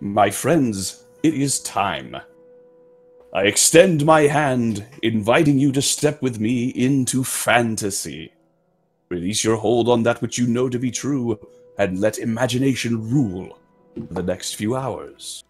My friends, it is time. I extend my hand, inviting you to step with me into fantasy. Release your hold on that which you know to be true, and let imagination rule the next few hours.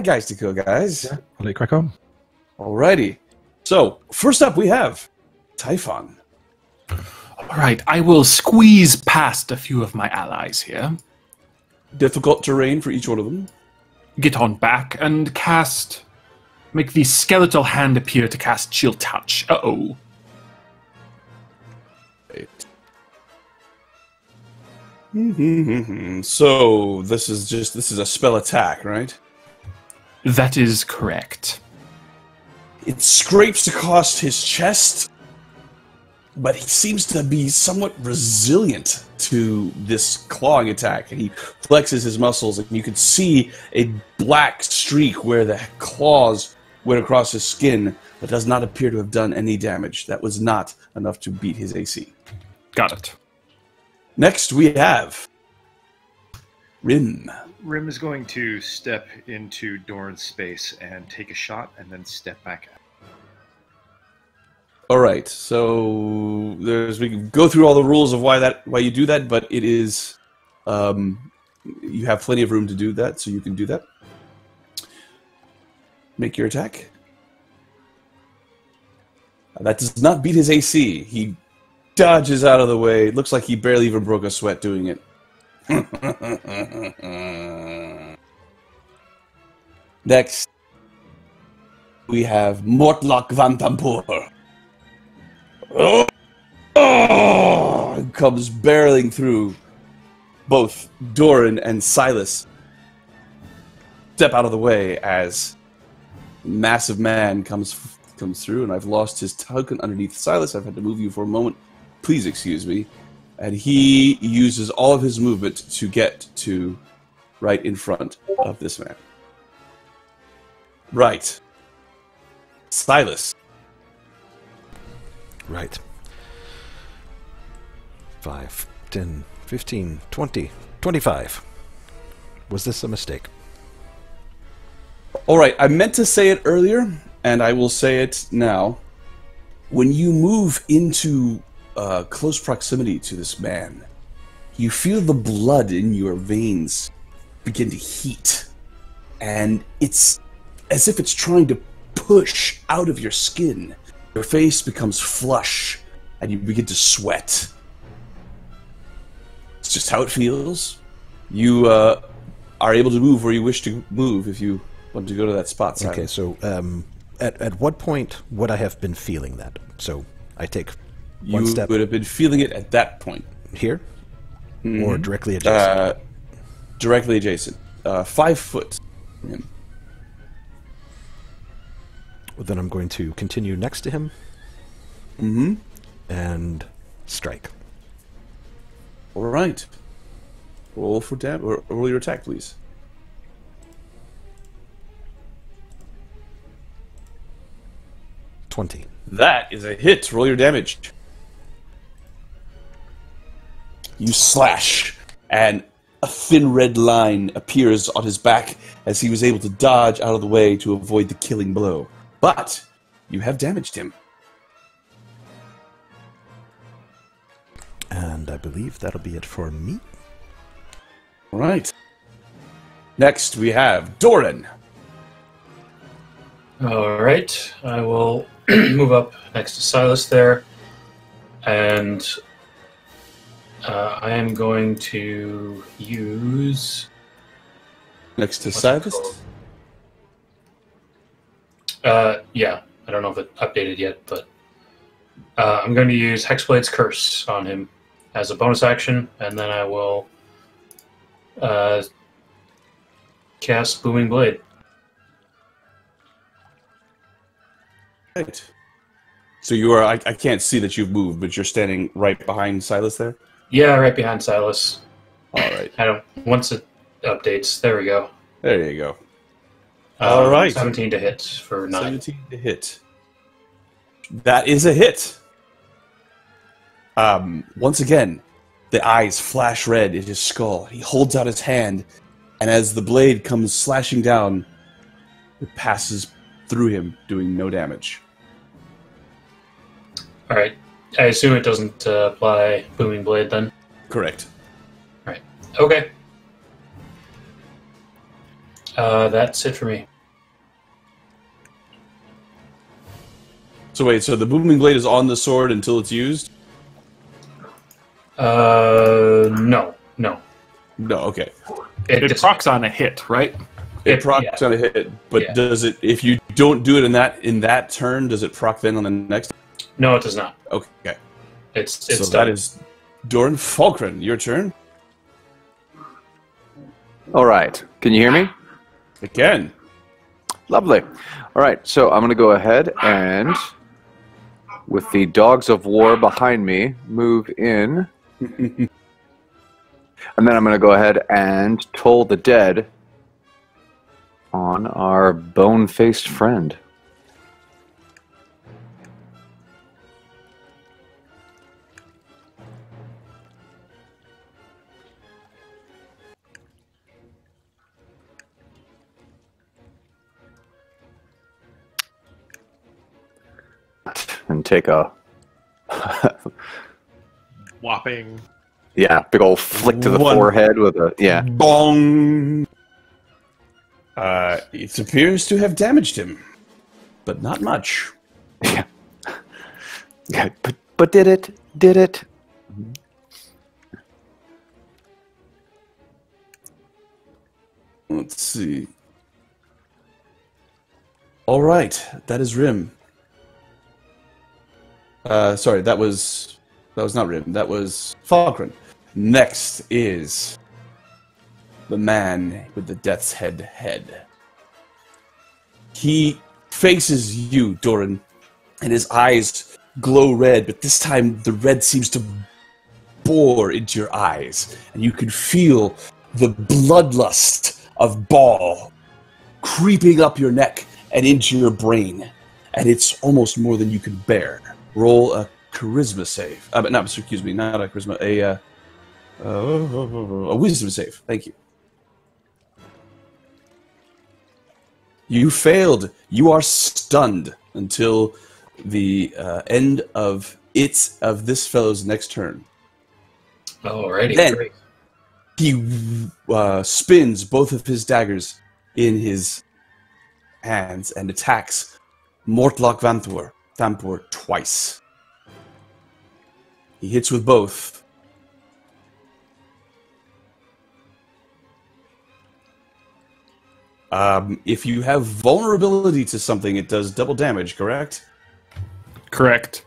Got guys to kill, guys. I'll let you crack on. Alrighty. So, first up we have Typhon. All right, I will squeeze past a few of my allies here, Difficult terrain for each one of them. get on back, and cast. Make the skeletal hand appear to cast Chill Touch. Uh oh. Right. so, this is just this is a spell attack, right? That is correct. It scrapes across his chest, but he seems to be somewhat resilient to this clawing attack. And he flexes his muscles, and you can see a black streak where the claws went across his skin, but does not appear to have done any damage. That was not enough to beat his AC. Got it. Next, we have Rhimb. Rhimb is going to step into Dorin's space and take a shot and then step back out. All right, so there's we can go through all the rules of why that why you do that, but it is um, you have plenty of room to do that, so you can do that. Make your attack. Uh, That does not beat his AC. He dodges out of the way. It looks like he barely even broke a sweat doing it. Next, we have Mortlock Vantampur. Oh! Oh! Comes barreling through both Dorin and Silas. Step out of the way as massive man comes comes through, and I've lost his token underneath Silas. I've had to move you for a moment. Please excuse me. And he uses all of his movement to get to right in front of this man. Right. Silas. Right. 5, 10, 15, 20, 25. Was this a mistake? All right, I meant to say it earlier, and I will say it now. When you move into uh, close proximity to this man, you feel the blood in your veins begin to heat, and it's as if it's trying to push out of your skin. Your face becomes flush, and you begin to sweat. It's just how it feels. You uh, are able to move where you wish to move if you want to go to that spot. Okay, so um, at, at what point would I have been feeling that? So I take you one step would have been feeling it at that point, here or directly adjacent? uh, directly adjacent, uh, five foot. Well, then I'm going to continue next to him Mm-hmm. and strike. All right. Roll for dam or roll your attack, please. Twenty. That is a hit. Roll your damage. You slash, and a thin red line appears on his back as he was able to dodge out of the way to avoid the killing blow. But you have damaged him. And I believe that'll be it for me. All right. Next, we have Dorin. All right, I will move up next to Silas there, and uh, I am going to use. Next to Silas. Uh, yeah, I don't know if it updated yet, but uh, I'm going to use Hexblade's Curse on him as a bonus action, and then I will uh, cast Booming Blade. Right. So you are. I, I can't see that you've moved, but you're standing right behind Silas there. Yeah, right behind Silas. All right. I don't. Once it updates, there we go. There you go. Uh, All right. 17 to hit for nine. 17 to hit. That is a hit. Um, once again, the eyes flash red in his skull. He holds out his hand, and as the blade comes slashing down, it passes through him, doing no damage. All right. I assume it doesn't uh, apply booming blade then. Correct. Right. Okay. Uh, that's it for me. So wait, so the booming blade is on the sword until it's used? Uh, no, no. No, okay. It, It dis- procs on a hit, right? It, It- procs yeah. on a hit, but Yeah. does it? If you don't do it in that in that turn, does it proc then on the next? No, it does not. Okay, It's it's so done. that is Dorin Falkrunn. Your turn All right. Can you hear me? again. Lovely. All right. So I'm going to go ahead and, with the dogs of war behind me, move in. and then I'm going to go ahead and toll the dead on our bone faced friend. And take a Whopping. yeah, big old flick to the One- forehead with a yeah. Bong. Uh, it appears to have damaged him, but not much. Yeah. Yeah, but but did it? Did it? Let's see. All right, that is Rhimb. Uh, sorry, that was that was not Rhimb. That was Falkrunn. Next is the man with the death's head head. He faces you, Dorin, and his eyes glow red, but this time the red seems to bore into your eyes, and you can feel the bloodlust of Bhaal creeping up your neck and into your brain, and it's almost more than you can bear. Roll a charisma save. Uh, but not, excuse me, not a charisma, a uh, uh, a wisdom save. Thank you. You failed. You are stunned until the uh, end of its of this fellow's next turn. Alrighty, Then- great. He uh, spins both of his daggers in his hands and attacks Mortlock Vanthor, Twice. He hits with both. Um, if you have vulnerability to something, it does double damage, correct? Correct.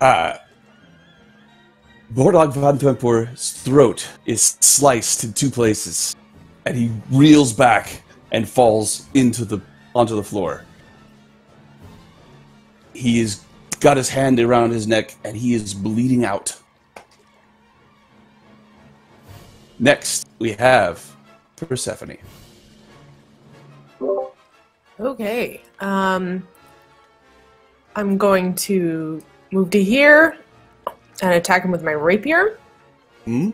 Uh, Mortlock Van Tempur's throat is sliced in two places, and he reels back and falls into the onto the floor. He has got his hand around his neck, and he is bleeding out. Next, we have Persephone. Okay. Um, I'm going to move to here and attack him with my rapier. Hmm?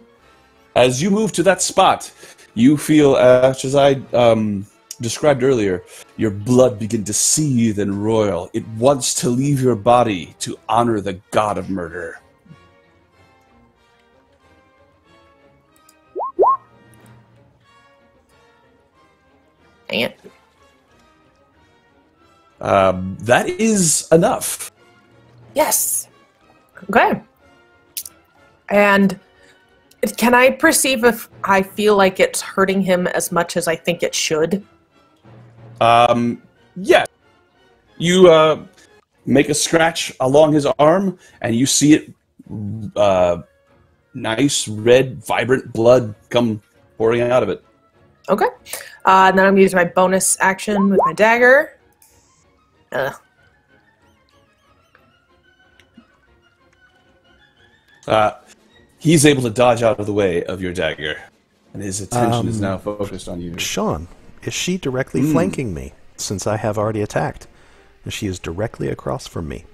As you move to that spot, you feel as, as I um, described earlier, your blood begin to seethe and roil. It wants to leave your body to honor the god of murder. Dang it. Um, that is enough. Yes. Okay. And can I perceive if I feel like it's hurting him as much as I think it should? Um, yeah. You uh, make a scratch along his arm, and you see it. Uh, nice red, vibrant blood come pouring out of it. Okay. Uh, and then I'm going to use my bonus action with my dagger. Uh, Uh, he's able to dodge out of the way of your dagger, and his attention is Um, now focused on you. Sean, is she directly Hmm. flanking me since I have already attacked? And she is directly across from me.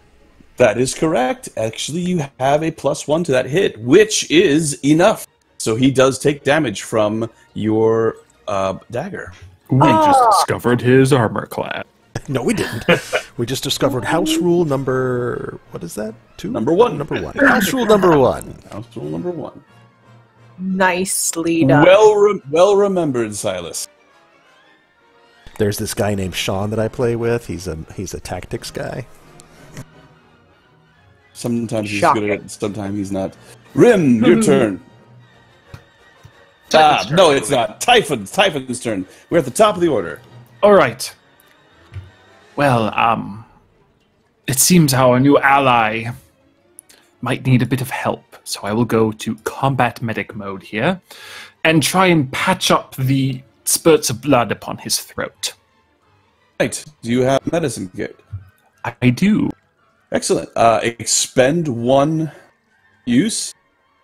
That is correct. Actually, you have a plus one to that hit, which is enough. So he does take damage from your uh, dagger. We just discovered his armor class. No, we didn't. we just discovered house rule number. What is that? Two? Number one. Number one. House rule number one. House rule number one. nicely done. Well, re- well remembered, Silas. There's this guy named Sean that I play with. He's a he's a tactics guy. Sometimes he's Shocking. good at it, sometimes he's not. Rhimb, your turn. Ah, turn, no, it's not. Typhon, Typhon's turn. We're at the top of the order. All right. Well, um, it seems our new ally might need a bit of help, so I will go to combat medic mode here and try and patch up the spurts of blood upon his throat. Right. Do you have medicine kit? I do. Excellent. Uh, expend one use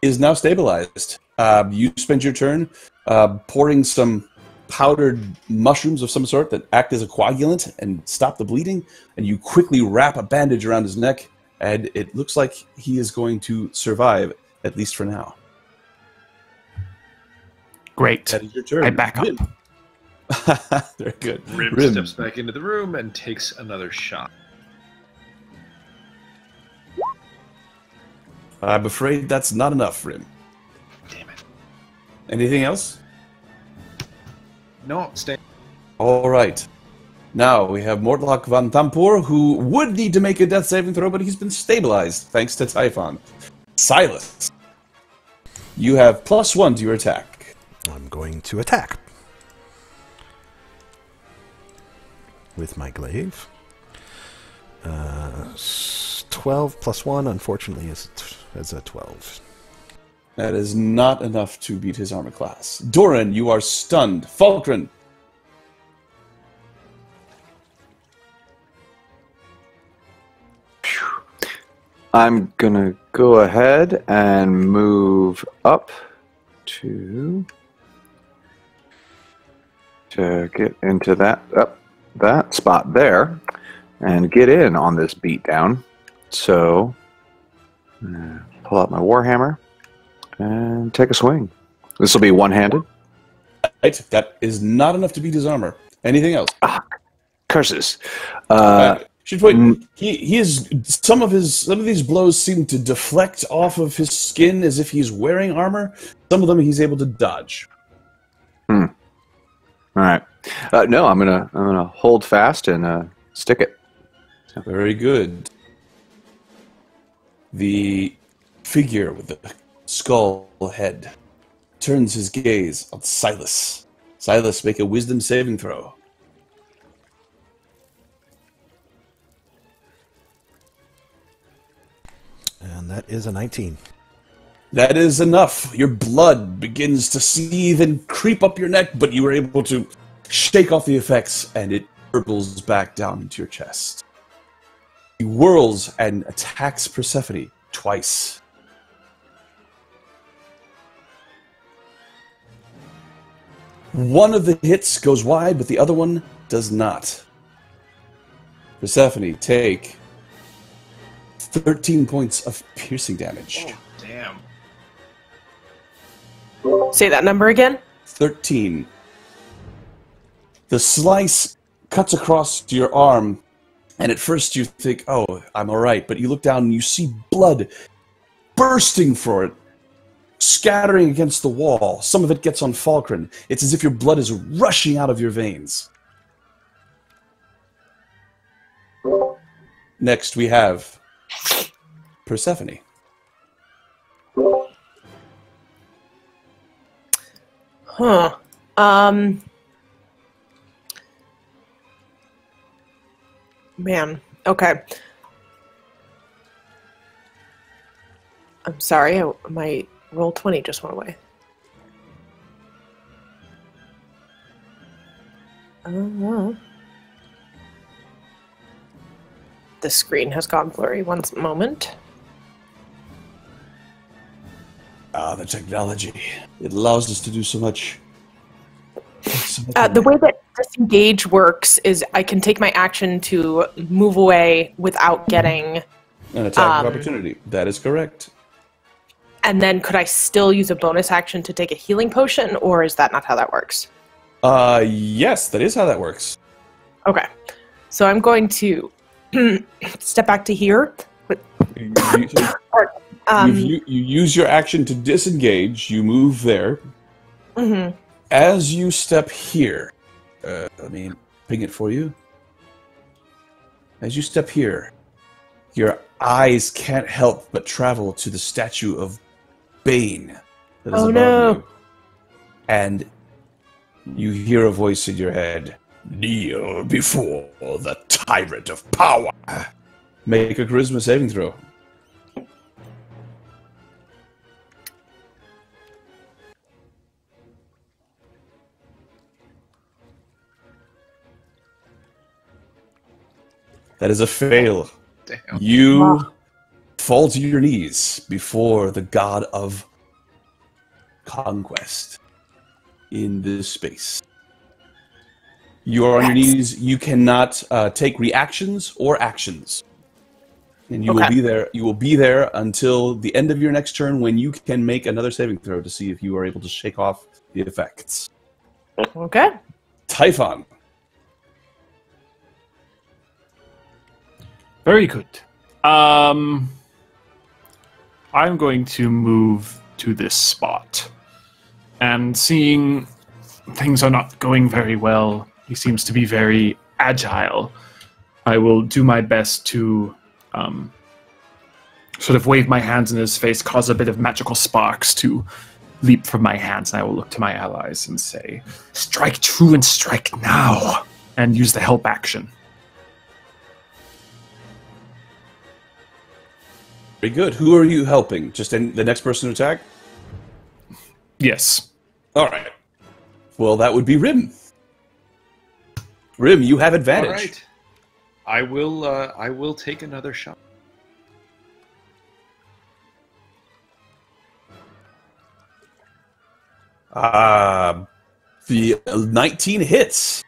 is now stabilized. Uh, you spend your turn uh, pouring some powdered mushrooms of some sort that act as a coagulant and stop the bleeding, and you quickly wrap a bandage around his neck, and it looks like he is going to survive, at least for now. Great. That is your turn. I back up. Rhimb. Very good. Rhimb, Rhimb. steps back into the room and takes another shot. I'm afraid that's not enough, Rhimb. Damn it. Anything else? No, stay. All right. Now we have Mortlock Van Thampur, who would need to make a death saving throw, but he's been stabilized thanks to Typhon. Silas, you have plus one to your attack. I'm going to attack with my glaive. Uh, twelve plus one, unfortunately, is is a twelve. That is not enough to beat his armor class. Dorin, you are stunned. Falkrunn, I'm gonna go ahead and move up to to get into that up that spot there and get in on this beatdown. So pull out my warhammer and take a swing. This will be one-handed. right? That is not enough to beat his armor. Anything else? Curses. Uh, Uh, should point. mm. He he is some of his some of these blows seem to deflect off of his skin as if he's wearing armor. Some of them he's able to dodge. Hmm. All right. Uh, no, I'm gonna I'm gonna hold fast and uh, stick it. Very good. The figure with the skull head turns his gaze on Silas. Silas, make a wisdom saving throw. And that is a 19. That is enough. Your blood begins to seethe and creep up your neck, but you are able to shake off the effects and it gurgles back down into your chest. He whirls and attacks Persephone twice. One of the hits goes wide, but the other one does not. Persephone, take 13 points of piercing damage. Oh, damn. Say that number again. 13. The slice cuts across your arm, and at first you think, oh, I'm alright, but you look down and you see blood bursting for it, scattering against the wall. Some of it gets on Falkrunn. It's as if your blood is rushing out of your veins. Next, we have Persephone. Huh. Um. Man. Okay. I'm sorry. I, my roll twenty just went away. Uh, the screen has gone blurry. One moment. Ah, the technology. It allows us to do so much. so much Uh, the way that disengage works is I can take my action to move away without getting, An attack um, of opportunity. That is correct. And then could I still use a bonus action to take a healing potion, or is that not how that works? Uh, yes, that is how that works. Okay, so I'm going to step back to here. You, you- Um, you, you use your action to disengage. You move there. mhm. As you step here, uh, let me ping it for you. As you step here, your eyes can't help but travel to the statue of Bane that is Oh, above no. you. And you hear a voice in your head Kneel before the tyrant of power. Make a charisma saving throw. That is a fail. Damn. You Wow. Fall to your knees before the god of conquest in this space. You are on your knees. You cannot uh, take reactions or actions, and you will be there. You will be there until the end of your next turn, when you can make another saving throw to see if you are able to shake off the effects. Okay. Typhon. Very good. Um, I'm going to move to this spot. And seeing things are not going very well, he seems to be very agile. I will do my best to um, sort of wave my hands in his face, cause a bit of magical sparks to leap from my hands, and I will look to my allies and say, Strike true and strike now! And use the help action. Very good. Who are you helping? Just in the next person to attack? Yes. All right. Well, that would be Rhimb. Rhimb, you have advantage. right. I will. Uh, I will take another shot. Uh, the 19 hits.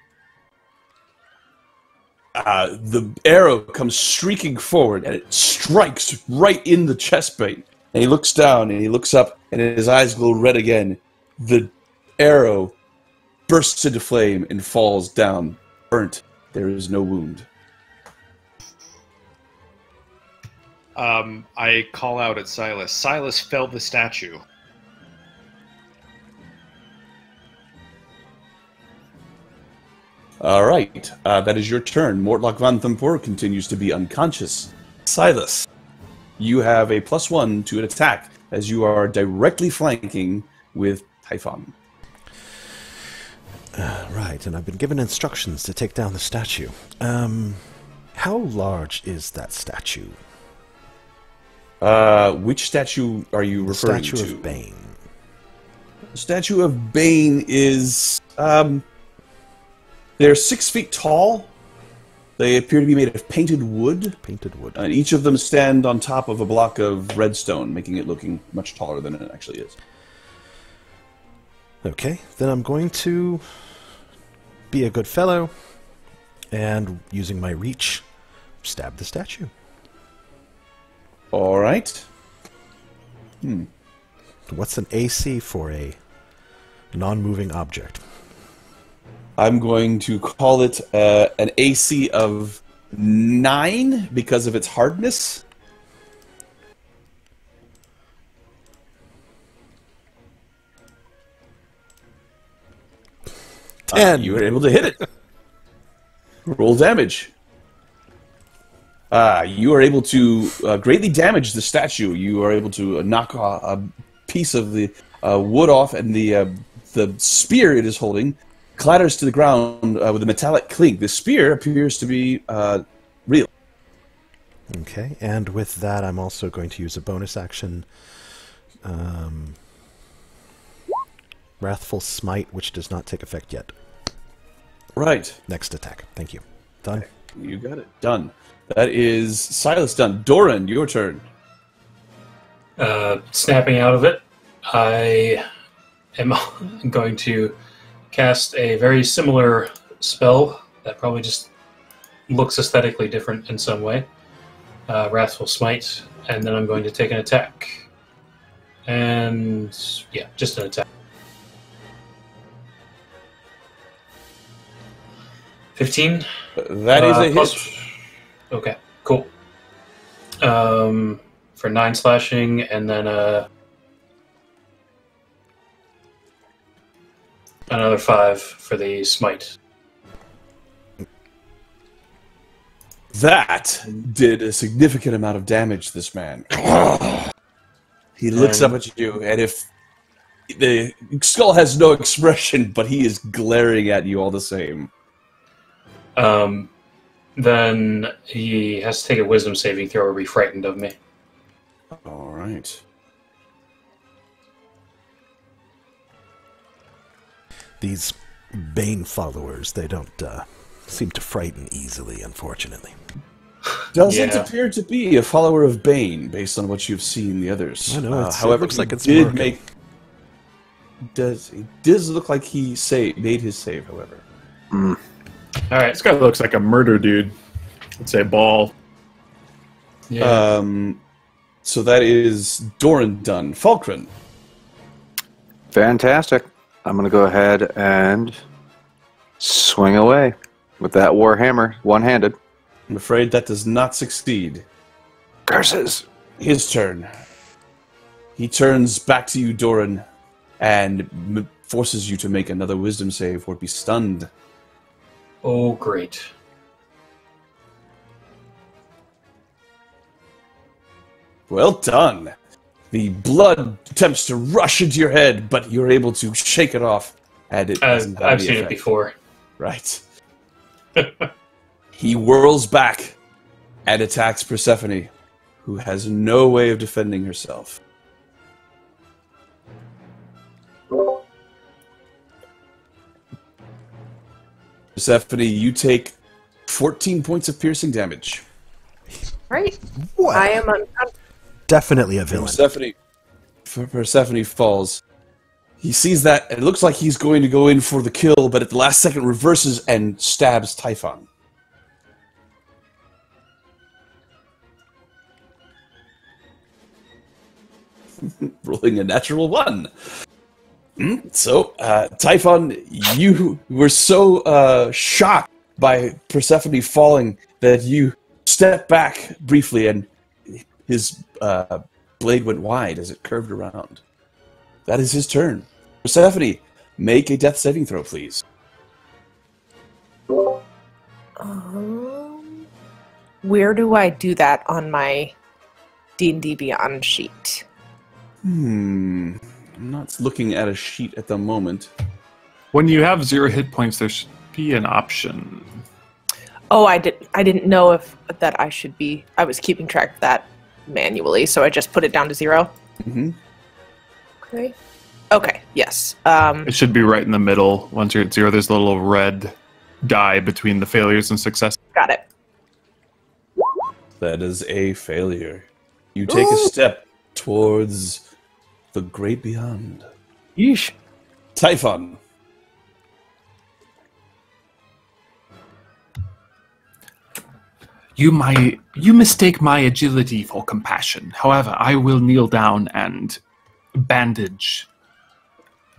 Uh, the arrow comes streaking forward and it strikes right in the chest plate. And he looks down and he looks up and his eyes glow red again. The arrow bursts into flame and falls down, burnt. There is no wound. Um, I call out at Silas. Silas felled the statue. All right, uh, that is your turn. Mortlock Van Thumpor continues to be unconscious. Silas, you have a plus one to an attack as you are directly flanking with Typhon. Right, and I've been given instructions to take down the statue. Um, how large is that statue? Uh, which statue are you referring statue to? Statue of Bane. The statue of Bane is um, they're six feet tall. They appear to be made of painted wood, Painted wood. and each of them stand on top of a block of redstone, making it looking much taller than it actually is. Okay, then I'm going to be a good fellow and using my reach, stab the statue. All right. Hmm. What's an AC for a non moving object? I'm going to call it uh, an AC of nine because of its hardness. Uh, you were able to hit it. Roll damage. Uh, you are able to uh, greatly damage the statue. You are able to uh, knock a, a piece of the uh, wood off, and the uh, the spear it is holding clatters to the ground uh, with a metallic clink. The spear appears to be uh, real. Okay, and with that, I'm also going to use a bonus action. Um, Wrathful Smite, which does not take effect yet. Right. Next attack. Thank you. Done. You got it. Done. That is Silas done. Dorin, your turn. Uh, snapping out of it, I am going to cast a very similar spell that probably just looks aesthetically different in some way. Uh, Wrathful Smite, and then I'm going to take an attack. And yeah, just an attack. 15? That is Uh, a plus- hit. Okay, cool. Um, for nine slashing, and then uh, another five for the smite. That did a significant amount of damage. This man. he looks Um, up at you, and if the skull has no expression, but he is glaring at you all the same. Um, then he has to take a wisdom saving throw or be frightened of me. All right. These Bane followers, they don't uh, seem to frighten easily, unfortunately. Doesn't Yeah. appear to be a follower of Bane, based on what you've seen the others. I know, Uh, it's- it however, looks like it's did working. make. Does it does look like he say made his save? However, All right. This guy looks like a murder dude. Let's say Bhaal. Yeah. um, so that is Dorin done. Falkrunn, Fantastic. I'm going to go ahead and swing away with that war hammer, one handed. I'm afraid that does not succeed. Curses. His turn. He turns back to you, Dorin, and m- forces you to make another Wisdom save or be stunned. oh, great. Well done. The blood attempts to rush into your head, but you're able to shake it off, and it I've, doesn't have I've any seen it before. Right. he whirls back and attacks Persephone, who has no way of defending herself. Persephone, you take 14 points of piercing damage. Right? What? I am unconscious. Definitely a villain. Persephone, Persephone falls. He sees that, and it looks like he's going to go in for the kill, but at the last second reverses and stabs Typhon. Rolling a natural one. Hmm, So, uh, Typhon, you were so uh, shocked by Persephone falling that you step back briefly, and his uh, blade went wide as it curved around. That is his turn. Persephone, make a death saving throw, please. Um, where do I do that on my D&D Beyond sheet? Hmm. I'm not looking at a sheet at the moment. When you have zero hit points, there should be an option. Oh, I didn't. I didn't know if that I should be. I was keeping track of that manually, so I just put it down to zero. hmm Okay. Okay. Yes. Um. It should be right in the middle. Once you're at zero, there's a little red die between the failures and success. Got it. That is a failure. You take a step towards the great beyond. Yeesh. Typhon. You my you mistake my agility for compassion. However, I will kneel down and bandage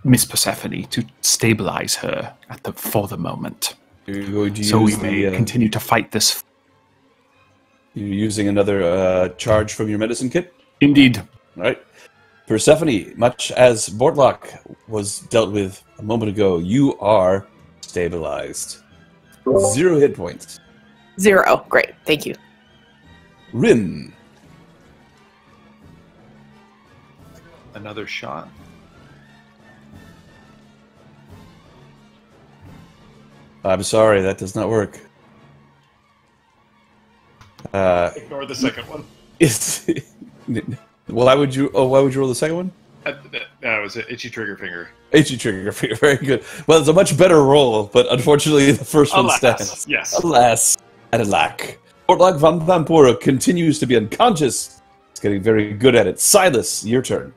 Miss Persephone to stabilize her at the for the moment, You're going to so we may the, uh, continue to fight this. You're using another uh, charge from your medicine kit? Indeed, All right. Persephone, much as Mortlock was dealt with a moment ago, you are stabilized. Zero hit points. Zero. Great. Thank you. Rhimb. Another shot. I'm sorry, that does not work. Uh, Ignore the second one. well, why would you? Oh, why would you roll the second one? Uh, that, that was an itchy trigger finger. Itchy trigger finger. Very good. Well, it's a much better roll, but unfortunately, the first one Alas, stands. yes. Alas, and alack. Mortlock Van Vampora continues to be unconscious. It's getting very good at it. Silas, your turn.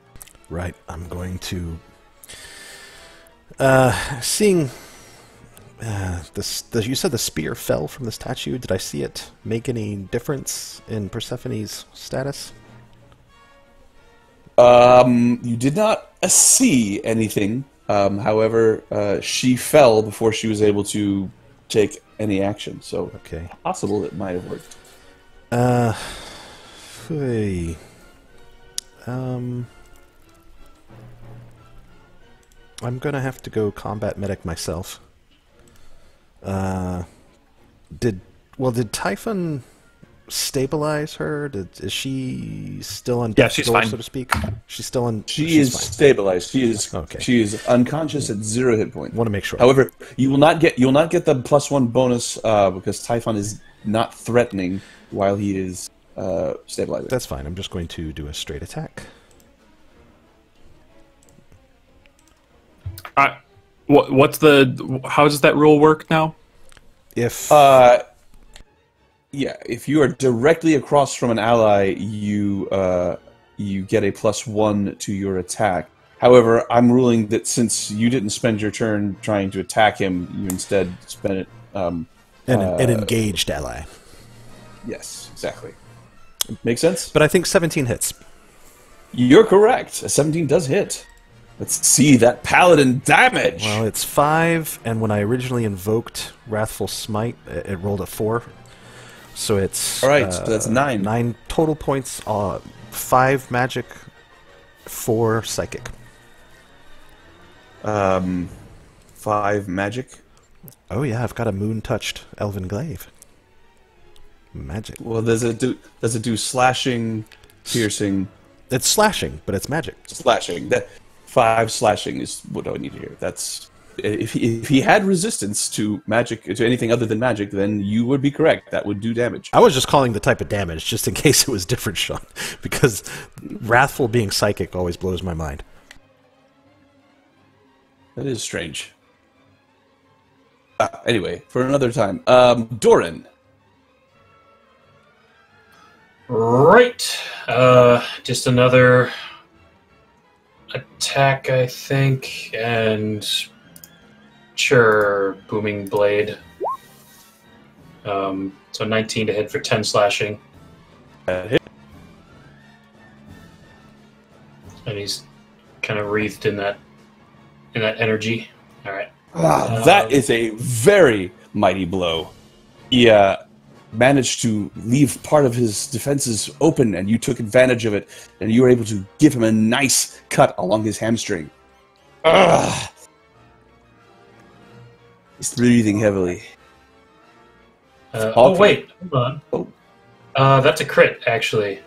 Right. I'm going to. Uh, seeing. Uh, this, the, you said the spear fell from the statue. Did I see it make any difference in Persephone's status? Um, you did not uh, see anything. Um, however, uh, she fell before she was able to take any action. So Okay. possible it might have worked. Uh, hey. Um, I'm gonna have to go combat medic myself. Uh, did well? Did Typhon stabilize her? Did, is she still on Yeah, death's she's door, fine. so to speak? She's still on. She she's is fine. stabilized. She is Okay. she is unconscious at zero hit point. Want to make sure. However, you will not get you will not get the plus one bonus uh, because Typhon is not threatening while he is uh, stabilizing. That's fine. I'm just going to do a straight attack. I, what, what's the? How does that rule work now? If Uh, yeah, if you are directly across from an ally, you uh, you get a plus one to your attack. However, I'm ruling that since you didn't spend your turn trying to attack him, you instead spent it. Um, an, an uh, engaged ally, yes, exactly. Makes sense? but I think 17 hits. You're correct. A 17 does hit. Let's see that paladin damage. Well, it's five, and when I originally invoked Wrathful Smite, it, it rolled a four. So it's All right, so that's nine. Nine total points. Uh, five magic, four psychic. Um, five magic. Oh yeah, I've got a moon touched elven glaive. Magic. Well, does it do? Does it do slashing, piercing, It's slashing, but it's magic. slashing? That five slashing is what I need to hear. That's if he, if he had resistance to magic to anything other than magic, then you would be correct. That would do damage. I was just calling the type of damage, just in case it was different, Sean, because wrathful being psychic always blows my mind. That is strange. Ah, anyway, for another time. Um, Dorin. Right. Uh, just another attack, I think, and sure, booming blade. Um, so 19 to hit for 10 slashing, Uh, hit. and he's kind of wreathed in that in that energy. All right. Ah, that is a very mighty blow. He uh, managed to leave part of his defenses open, and you took advantage of it, and you were able to give him a nice cut along his hamstring. Ugh. He's breathing heavily. Uh, oh wait, hold on. Oh. Uh, that's a crit actually,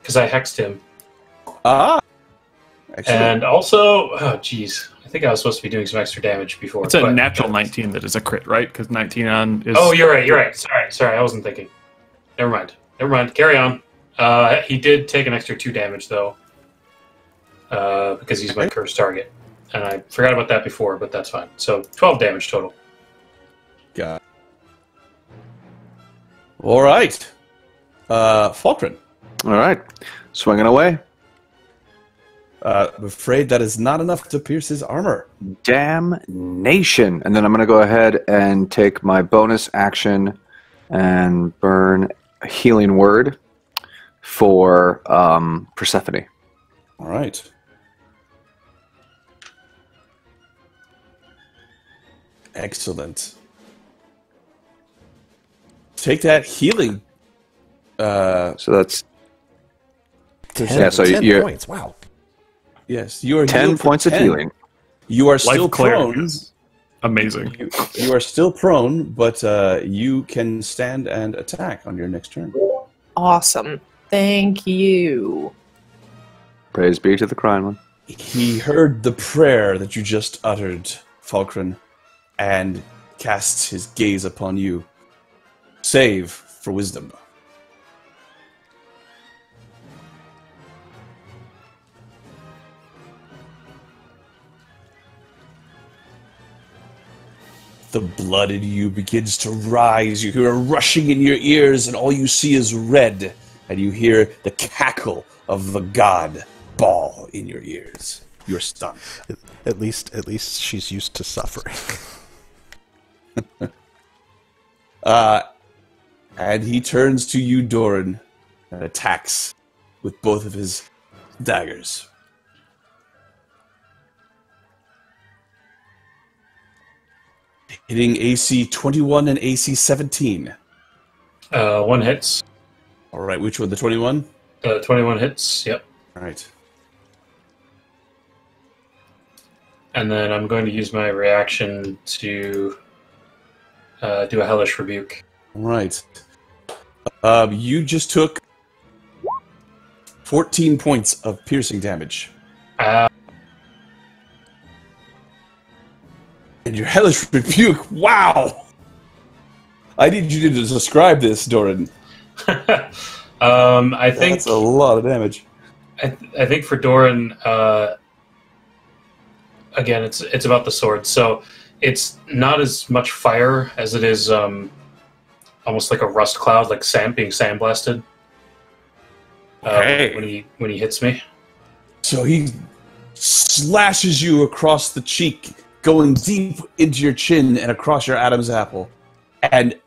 because I hexed him. Ah, excellent. And also, oh jeez, I think I was supposed to be doing some extra damage before. It's a natural 19 that is a crit, right? Because 19 on is. Oh, you're right. You're right. Sorry, sorry. I wasn't thinking. Never mind. Never mind. Carry on. Uh, he did take an extra two damage though, uh, because he's my cursed target, and I forgot about that before, but that's fine. So twelve damage total. God. All right. Uh, Falkrunn. All right, swinging away. Uh, I'm afraid that is not enough to pierce his armor. Damnation. And then I'm going to go ahead and take my bonus action and burn a healing word for um, Persephone. All right. Excellent. Take that healing. Uh, So that's Ten, Yeah, so 10 you're- points. Wow. yes, you are 10 healed for points of healing. You are still cleric prone. is amazing. You, you are still prone, but uh, you can stand and attack on your next turn. awesome. Thank you. Praise be to the crying one. He heard the prayer that you just uttered, Falkrunn, and casts his gaze upon you. Save for wisdom. The blood in you begins to rise. You hear a rushing in your ears, and all you see is red. And you hear the cackle of the god Bhaal in your ears. You're stunned. At least, at least she's used to suffering. Uh, and he turns to you, Dorin, and attacks with both of his daggers. Hitting AC 21 and AC 17. Uh, one hits. All right, which one? The 21? Uh, 21 hits. Yep. All right. And then I'm going to use my reaction to uh, do a hellish rebuke. All right. Um, you just took 14 points of piercing damage. Uh, And your hellish rebuke. Wow! I need you to describe this, Dorin. um, I think That's a lot of damage. I, th- I think for Dorin, uh, again, it's it's about the sword. So it's not as much fire as it is um, almost like a rust cloud, like sand being sandblasted. Uh, when he when he hits me. So he slashes you across the cheek, going deep into your chin and across your Adam's apple. And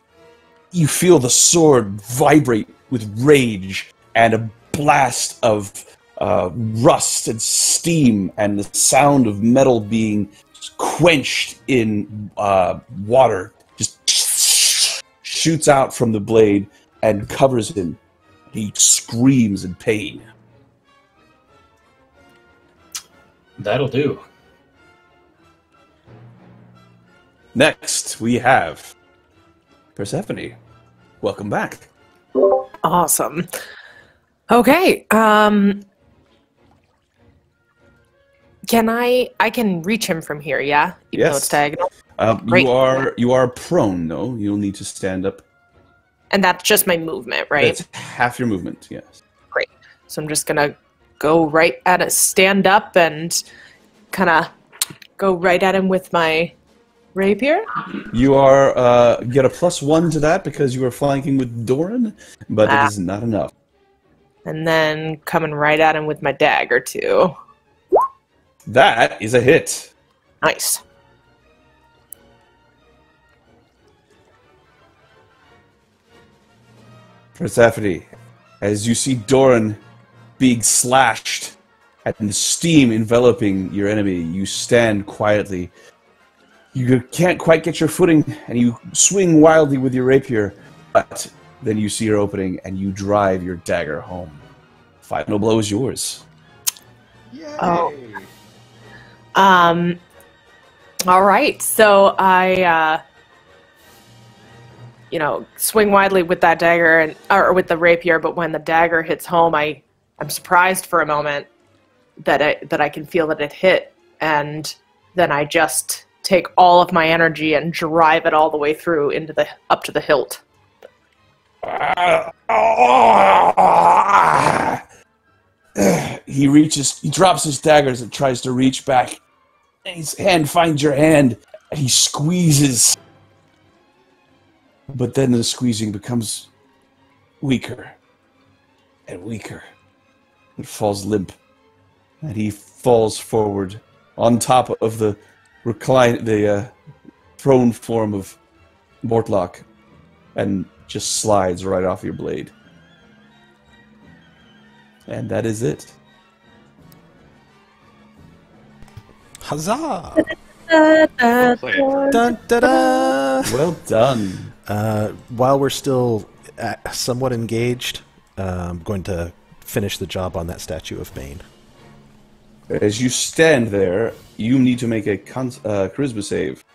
you feel the sword vibrate with rage and a blast of uh, rust and steam and the sound of metal being quenched in uh, water just shoots out from the blade and covers him. He screams in pain. That'll do. Next, we have Persephone. Welcome back. Awesome. Okay. Um Can I I can reach him from here, yeah? Even though Yes. it's diagonal. Great. you are you are prone though. You'll need to stand up. And that's just my movement, right? That's half your movement. Yes. Great. So I'm just gonna go right at it, stand up, and kind of go right at him with my rapier. You are uh, get a plus one to that because you are flanking with Dorin, but Ah. it is not enough. And then coming right at him with my dagger too. That is a hit. Nice. Persephone, as you see Dorin being slashed and the steam enveloping your enemy, you stand quietly. You can't quite get your footing, and you swing wildly with your rapier, but then you see your opening and you drive your dagger home. Final blow is yours. Oh. Um. All right. So I, uh, you know, swing widely with that dagger and or with the rapier, but when the dagger hits home, I, I'm surprised for a moment that I that I can feel that it hit, and then I just take all of my energy and drive it all the way through into the up to the hilt. He reaches, he drops his daggers and tries to reach back. His hand finds your hand, and he squeezes. But then the squeezing becomes weaker and weaker. It falls limp, and he falls forward on top of the recline, the uh, prone form of Mortlock, and just slides right off your blade. And that is it. Huzzah! Well played. Dun, da, da. Well done. Uh, while we're still uh, somewhat engaged, uh, I'm going to finish the job on that statue of Bane. As you stand there, you need to make a cons- uh, charisma save.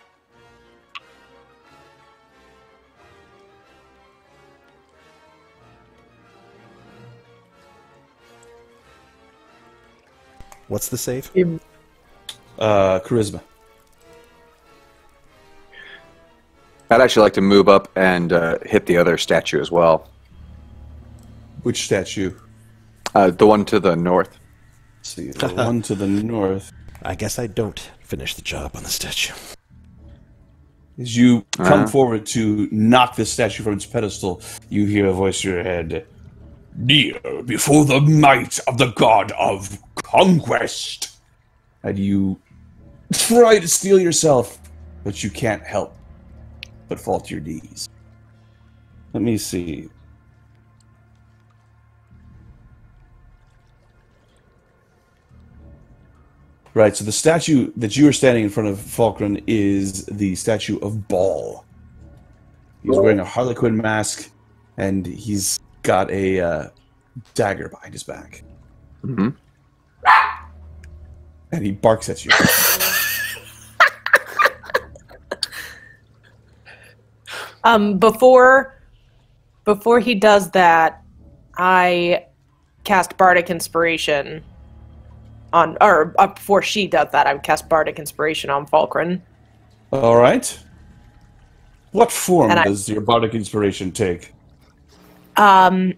What's the save? Uh, charisma. I'd actually like to move up and uh, hit the other statue as well. Which statue? Uh, the one to the north. Let's see, the one to the north. I guess I don't finish the job on the statue. As you come Uh-huh. forward to knock the statue from its pedestal, you hear a voice in your head. Kneel before the might of the god of conquest. And you try to steel yourself, but you can't help but fall to your knees. Let me see. Right, so the statue that you are standing in front of, Falkrunn, is the statue of Bhaal. He's wearing a Harlequin mask, and he's got a uh, dagger behind his back. hmm And he barks at you. Um, before before he does that, I cast Bardic Inspiration on, or uh, before she does that, I would cast Bardic Inspiration on Falkrunn. All right. What form And I- does your bardic inspiration take? Um,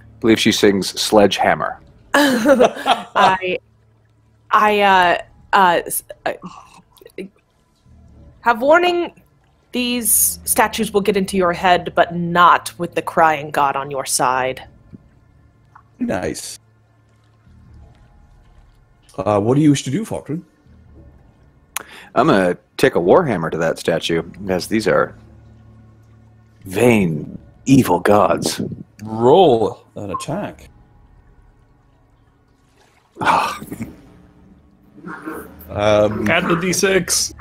I believe she sings Sledgehammer. I, I, uh, uh, uh, have warning. These statues will get into your head, but not with the crying god on your side. Nice. Uh, what do you wish to do, Falkrunn? I'm gonna take a warhammer to that statue, as these are vain, evil gods. Roll an attack. Um, Add the d6.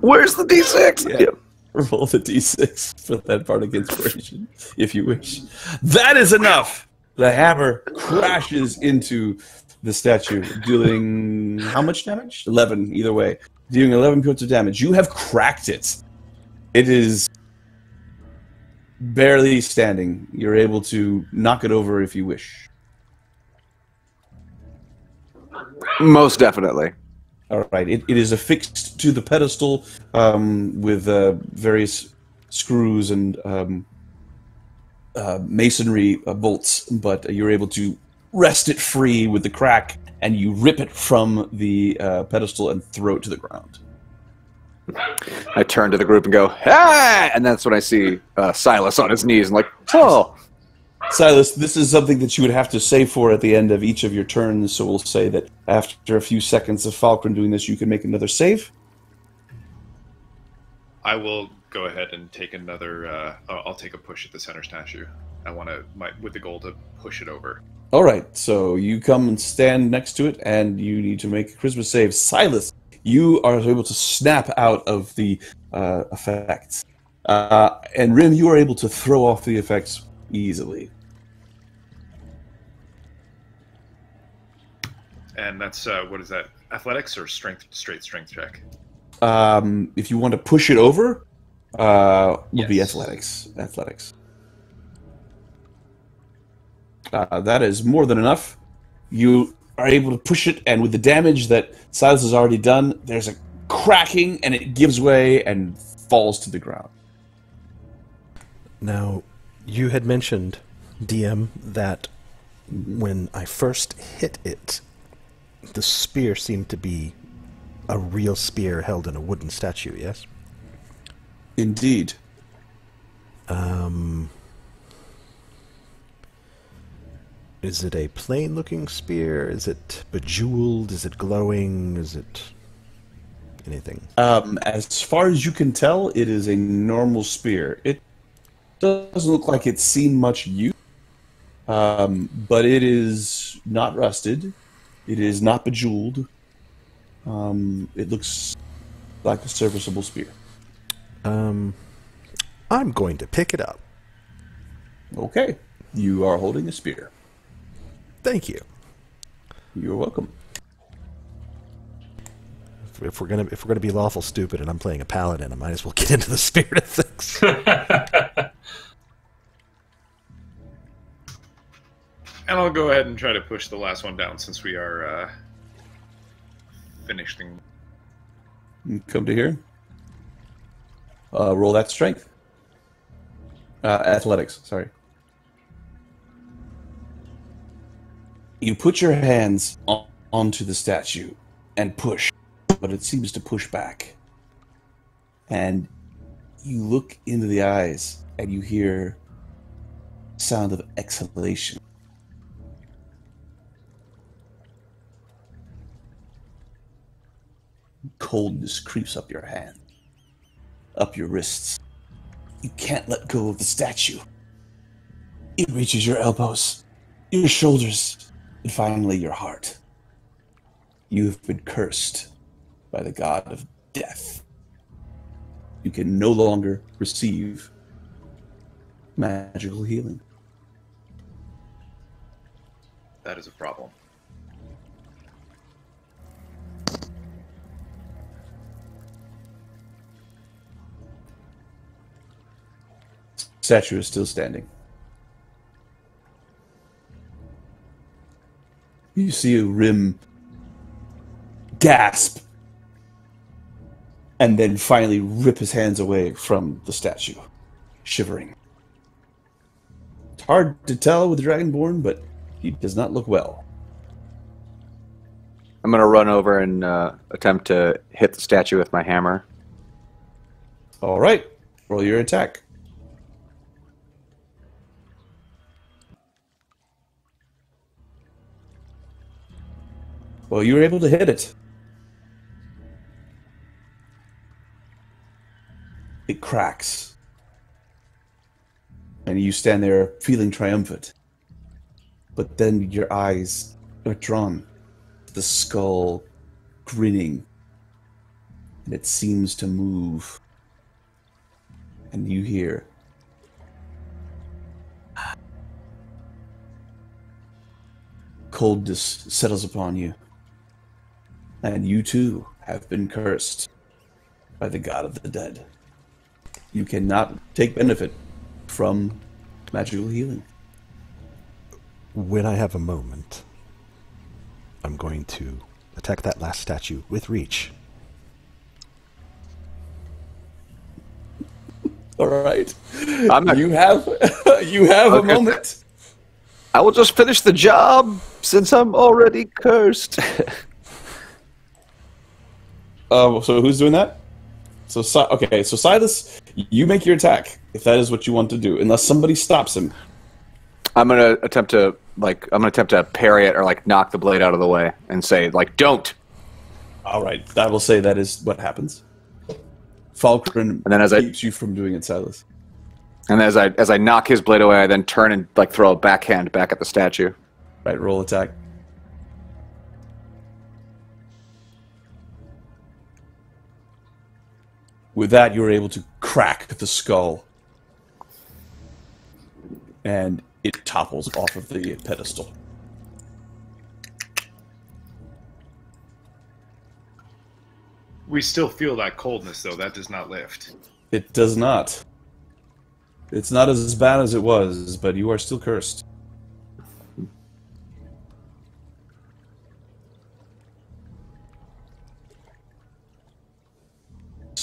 Where's the D6? Yeah. roll the d6 for that bardic inspiration, if you wish. That is enough. The hammer crashes into the statue, dealing how much damage? Eleven, either way, dealing eleven points of damage. You have cracked it. It is barely standing. You're able to knock it over if you wish. Most definitely. All right. It, it is affixed to the pedestal um, with uh, various screws and um, uh, masonry uh, bolts, but you're able to wrest it free with the crack, and you rip it from the uh, pedestal and throw it to the ground. I turn to the group and go, ah! And that's when I see uh, Silas on his knees and like, oh, Silas, this is something that you would have to save for at the end of each of your turns. So we'll say that after a few seconds of Falkrunn doing this, you can make another save. I will go ahead and take another. Uh, I'll I'll take a push at the center statue. I want to, my, with the goal to push it over. All right, so you come and stand next to it, and you need to make a charisma save. Silas, you are able to snap out of the uh, effects, uh, and Rhimb, you are able to throw off the effects easily. And that's uh, what is that? Athletics or strength? Straight strength check. Um, if you want to push it over, uh, would be athletics. Athletics. Uh, that is more than enough. You are able to push it, and with the damage that Silas has already done, there's a cracking, and it gives way and falls to the ground. Now, you had mentioned, DM, that when I first hit it, the spear seemed to be a real spear held in a wooden statue, yes? Indeed. Um, is it a plain looking spear? Is it bejeweled? Is it glowing? Is it anything? Um, as far as you can tell, it is a normal spear. It doesn't look like it's seen much use, um, but it is not rusted. It is not bejeweled. Um, it looks like a serviceable spear. Um, I'm going to pick it up. Okay, you are holding a spear. Thank you. You're welcome. If- If we're gonna if we're gonna be lawful stupid and I'm playing a paladin, I might as well get into the spirit of things. And I'll go ahead and try to push the last one down since we are uh, finishing. Come to here. Uh, roll that strength. Uh, athletics, sorry. You put your hands on, onto the statue and push, but it seems to push back. And you look into the eyes and you hear sound of exhalation. Coldness creeps up your hand, up your wrists. You can't let go of the statue. It reaches your elbows, your shoulders, and finally your heart. You have been cursed by the god of death. You can no longer receive magical healing. That is a problem. Statue is still standing. You see a Rhimb gasp and then finally rip his hands away from the statue, shivering. It's hard to tell with Dragonborn, but he does not look well. I'm gonna run over and uh, attempt to hit the statue with my hammer. All right, roll your attack. Well, you were able to hit it. It cracks. And you stand there feeling triumphant. But then your eyes are drawn to the skull grinning. And it seems to move. And you hear. Coldness settles upon you. And you too have been cursed by the god of the dead. You cannot take benefit from magical healing. When I have a moment, I'm going to attack that last statue with reach. All right. I'm not- You have you have a moment. I will just finish the job since I'm already cursed. Uh, so who's doing that? So Si- okay, so Silas, you make your attack if that is what you want to do, unless somebody stops him. I'm gonna attempt to like I'm gonna attempt to parry it or like knock the blade out of the way and say like don't. All right, I will say that is what happens. Falkrunn And then as I- keeps you from doing it, Silas. And as I as I knock his blade away, I then turn and like throw a backhand back at the statue. Right, roll attack. With that, you're able to crack the skull, and it topples off of the pedestal. We still feel that coldness, though. That does not lift. It does not. It's not as bad as it was, but you are still cursed.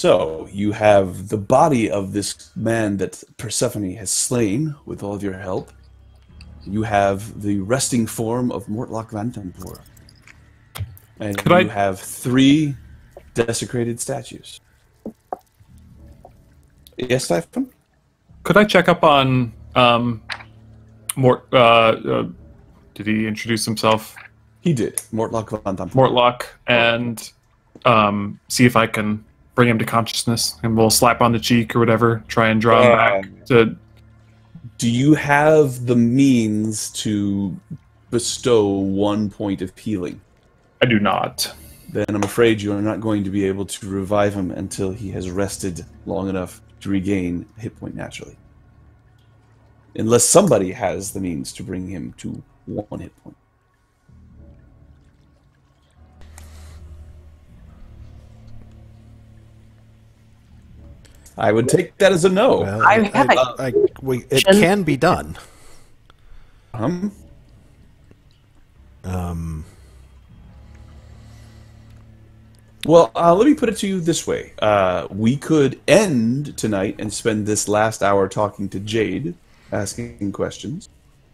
So, you have the body of this man that Persephone has slain with all of your help. You have the resting form of Mortlock Vanthampur. And Could you I- have three desecrated statues. Yes, Typhon? Could I check up on um, Mort? Uh, uh, did he introduce himself, He did. Mortlock Vanthampur. Mortlock, and um, see if I can bring him to consciousness, and we'll slap on the cheek or whatever, try and draw him um, back to. Do you have the means to bestow one point of healing? I do not. Then I'm afraid you are not going to be able to revive him until he has rested long enough to regain hit point naturally. Unless somebody has the means to bring him to one hit point. I would take that as a no. Well, I have a- I- we- it can be done. Um, Um, Well, uh, let me put it to you this way: uh, we could end tonight and spend this last hour talking to Jade, asking questions,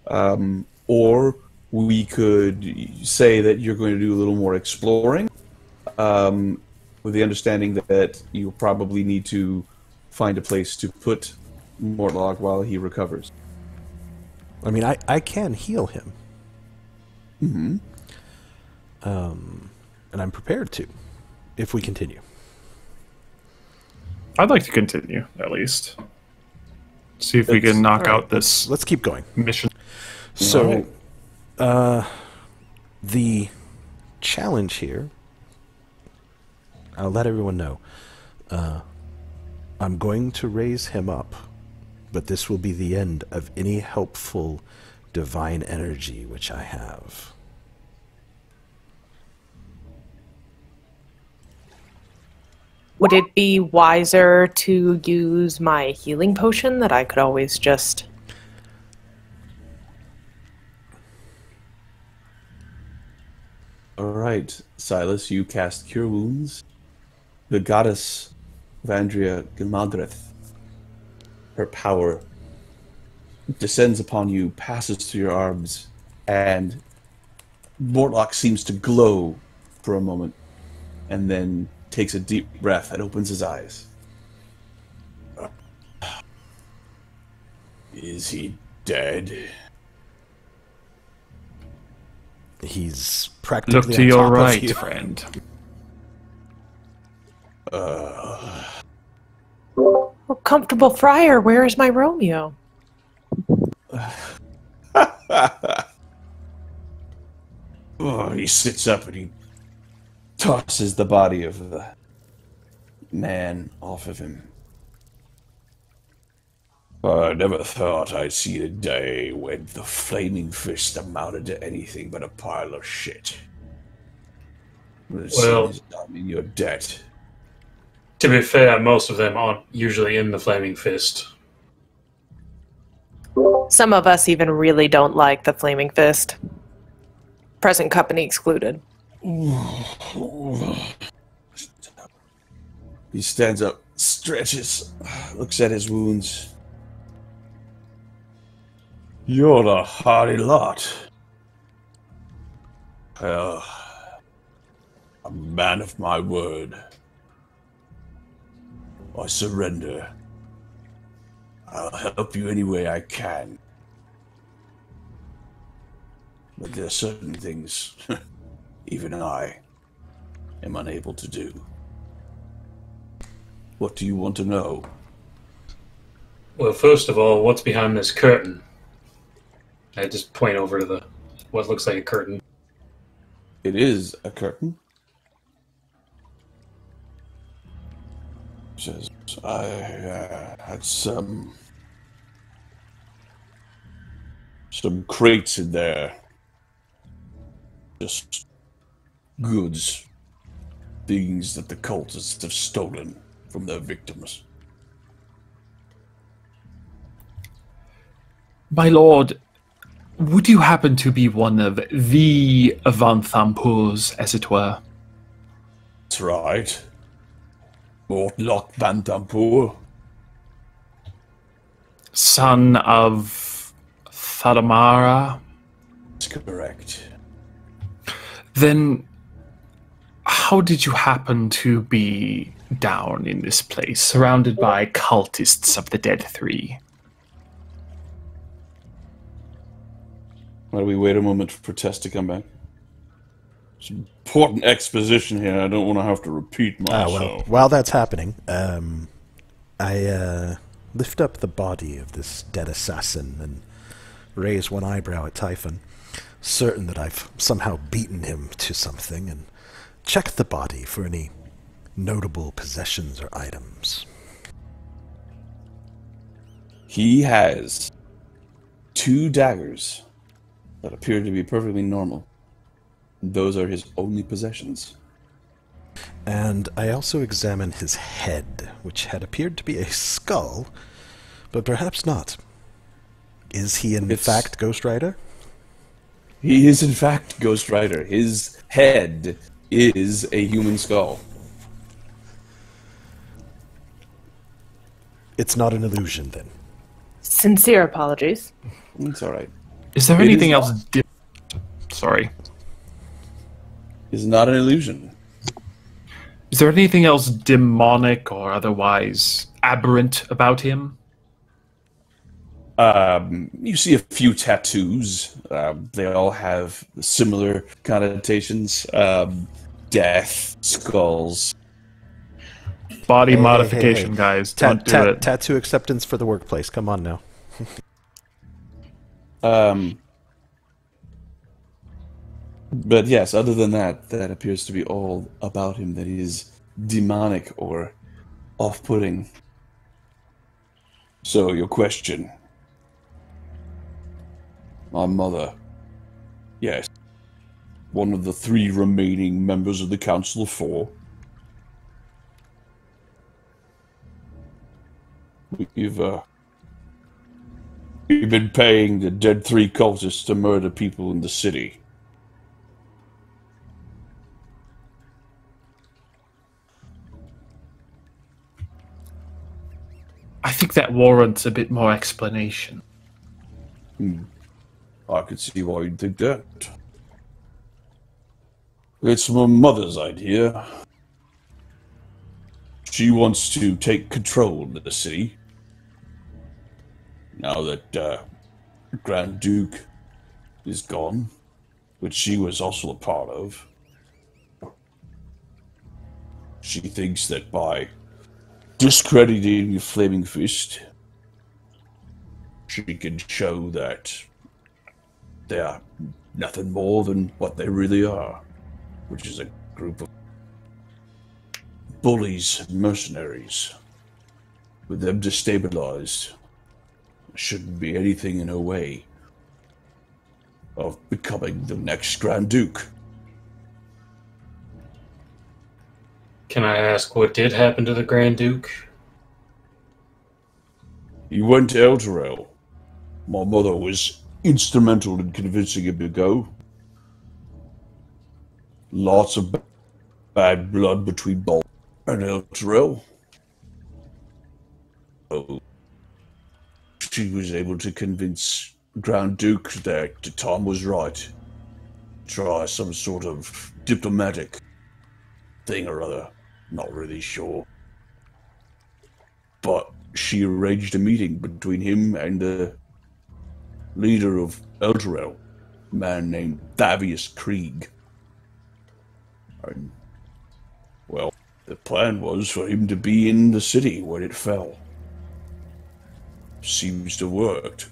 um, or we could say that you're going to do a little more exploring, um, with the understanding that you probably need to find a place to put Mortlock while he recovers. I mean, I, I can heal him. Mm-hmm. Um, and I'm prepared to, if we continue. I'd like to continue at least. See if we can knock All right, out this Let's keep going. mission. So, Alright. uh, the challenge here, I'll let everyone know. Uh, I'm going to raise him up, but this will be the end of any helpful divine energy which I have. Would it be wiser to use my healing potion that I could always just. All right, Silas, you cast Cure Wounds. The goddess Vandria Gilmadrith, her power descends upon you, passes through your arms, and Mortlock seems to glow for a moment, and then takes a deep breath and opens his eyes. Is he dead? He's practically Look to on your top of right, you. friend. Oh, comfortable friar, where is my Romeo? Oh, he sits up and he tosses the body of the man off of him. I never thought I'd see a day when the Flaming Fist amounted to anything but a pile of shit. Well- I'm in your debt. To be fair, most of them aren't usually in the Flaming Fist. Some of us even really don't like the Flaming Fist. Present company excluded. He stands up, stretches, looks at his wounds. You're a hardy lot. Well, a man of my word. I surrender. I'll help you any way I can. But there are certain things even I am unable to do. What do you want to know? Well, first of all, what's behind this curtain? I just point over to the what looks like a curtain. It is a curtain. Says I uh, had some some crates in there. Just goods, things that the cultists have stolen from their victims. My lord, would you happen to be one of the Vanthampurs, as it were? That's right. Mortlock Vanthampur. Son of Thalamra? That's correct. Then how did you happen to be down in this place, surrounded by cultists of the Dead Three? Why do we wait a moment for Tess to come back? It's important exposition here. I don't want to have to repeat Ah, myself. well, while that's happening, um, I uh, lift up the body of this dead assassin and raise one eyebrow at Typhon, certain that I've somehow beaten him to something, and check the body for any notable possessions or items. He has two daggers that appear to be perfectly normal. Those are his only possessions. And I also examine his head, which had appeared to be a skull, but perhaps not. Is he in It's- fact Ghost Rider? He is, in fact, Ghost Rider. His head is a human skull. It's not an illusion, then. Sincere apologies. It's all right. Is there It anything is else? Di- Sorry. It's not an illusion. Is there anything else demonic or otherwise aberrant about him? Um, you see a few tattoos. Um, they all have similar connotations. Um, death, skulls. Body Hey, hey, modification, hey. guys. Ta- Don't do ta- it. Tattoo acceptance for the workplace. Come on now. Um, but yes, other than that, that appears to be all about him that is demonic or off-putting. So your question, my mother, yes, one of the three remaining members of the Council of Four. We've uh, we've been paying the dead three cultists to murder people in the city. I think that warrants a bit more explanation. I could see why you'd think that. It's my mother's idea. She wants to take control of the city. Now that uh, Grand Duke is gone, which she was also a part of, she thinks that by discrediting Flaming Fist, she can show that they are nothing more than what they really are, which is a group of bullies, mercenaries. With them destabilized, shouldn't be anything in her way of becoming the next Grand Duke. Can I ask what did happen to the Grand Duke? He went to Elturel. My mother was instrumental in convincing him to go. Lots of bad blood between Bolt and Elturel. So she was able to convince Grand Duke that Tom was right. Try some sort of diplomatic thing or other. Not really sure. But she arranged a meeting between him and the leader of Elturel, a man named Thavius Kreeg. And, well, the plan was for him to be in the city when it fell. Seems to have worked.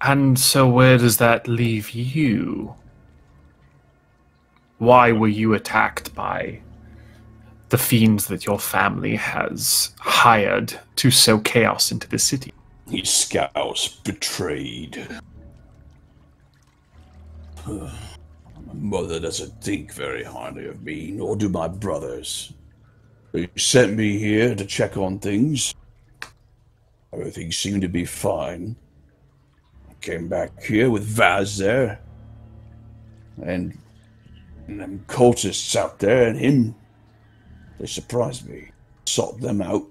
And so, where does that leave you? Why were you attacked by the fiends that your family has hired to sow chaos into the city? His scouts betrayed. my mother doesn't think very highly of me, nor do my brothers. They sent me here to check on things. Everything seemed to be fine. I came back here with Vaz there. And, and them cultists out there and him. They surprised me. Sought them out.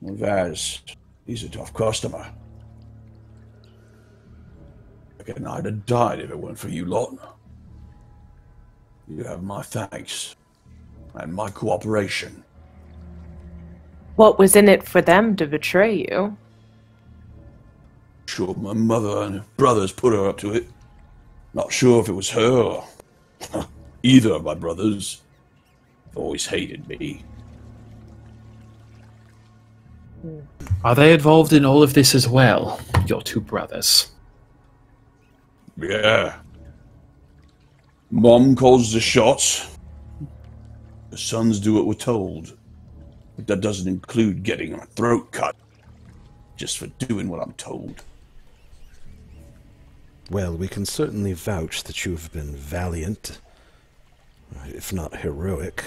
Well, Vaz, he's a tough customer. I reckon I'd have died if it weren't for you lot. You have my thanks and my cooperation. What was in it for them to betray you? Sure, my mother and brothers put her up to it. Not sure if it was her or either of my brothers. have Always hated me. Are they involved in all of this as well, your two brothers? Yeah. Mom calls the shots. The sons do what we're told. But that doesn't include getting my throat cut. Just for doing what I'm told. Well, we can certainly vouch that you have been valiant, if not heroic,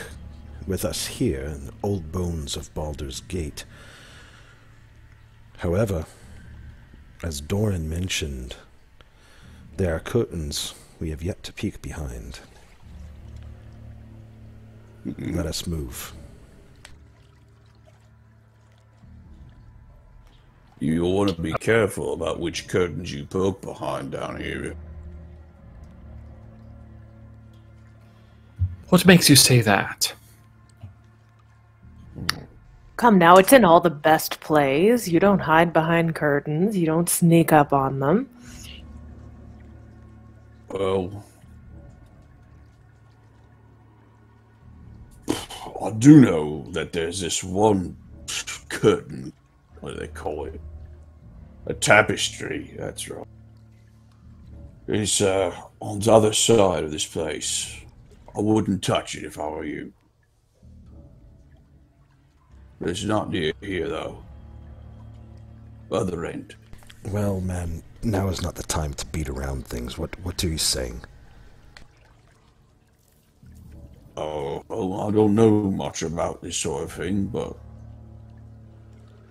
with us here in the old bones of Baldur's Gate. However, as Dorin mentioned, there are curtains we have yet to peek behind. Let us move. You ought to be careful about which curtains you poke behind down here. What makes you say that? Come now, it's in all the best plays. You don't hide behind curtains. You don't sneak up on them. Well, I do know that there's this one curtain. What do they call it? A tapestry. That's right. It's uh, on the other side of this place. I wouldn't touch it if I were you. But it's not near here, though. Other end. Well, man, now is not the time to beat around things. What what are you saying? Oh, well, I don't know much about this sort of thing, but.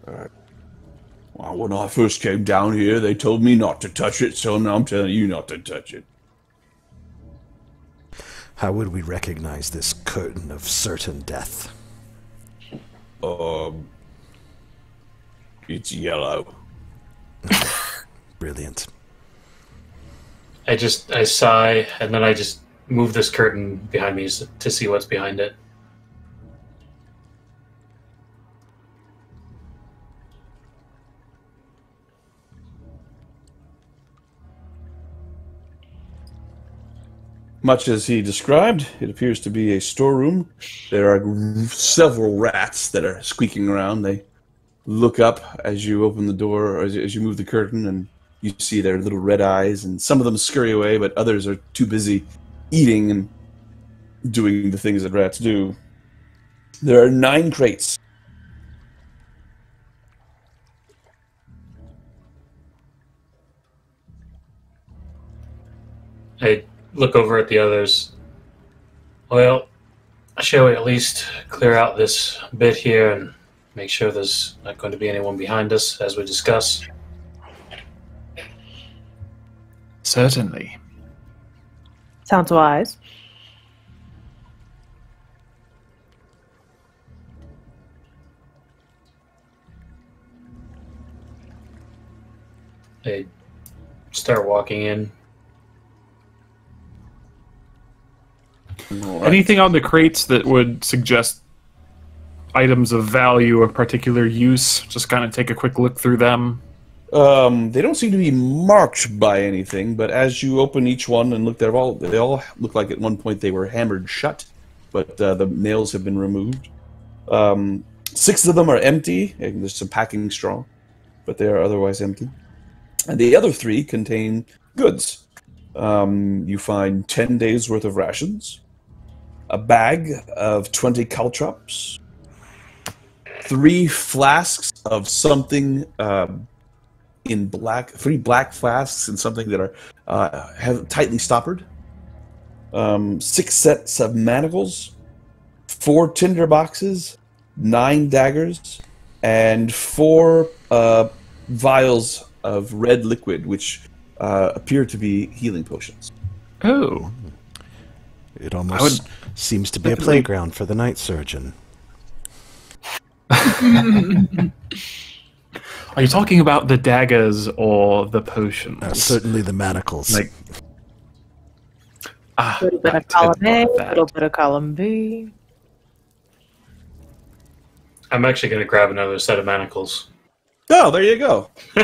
Uh, well, when I first came down here, they told me not to touch it, so now I'm telling you not to touch it. How would we recognize this curtain of certain death? Um. It's yellow. Brilliant. I just I sigh and then I just move this curtain behind me to see what's behind it. Much as he described, it appears to be a storeroom. There are several rats that are squeaking around. They look up as you open the door, or as, you move the curtain, and you see their little red eyes. And some of them scurry away, but others are too busy eating and doing the things that rats do. There are nine crates. I look over at the others. Well, shall we at least clear out this bit here and make sure there's not going to be anyone behind us as we discuss? Certainly. Sounds wise. They start walking in. Anything on the crates that would suggest items of value or particular use? Just kind of take a quick look through them. Um, they don't seem to be marked by anything, but as you open each one and look, they're all they all look like at one point they were hammered shut, but uh, the nails have been removed. Um, six of them are empty, and there's some packing straw, but they are otherwise empty. And the other three contain goods. Um, you find ten days worth of rations, a bag of twenty caltrops, three flasks of something. Um, in black, three black flasks and something that are uh, have tightly stoppered. Um, six sets of manacles, four tinder boxes, nine daggers, and four uh, vials of red liquid, which uh, appear to be healing potions. Oh. It almost seems to be a playground for the night surgeon. Are you talking about the daggers or the potions? Uh, certainly the manacles. Like, ah, A little bit of right, column A, I a thought that. little bit of column B. I'm actually going to grab another set of manacles. Oh, there you go.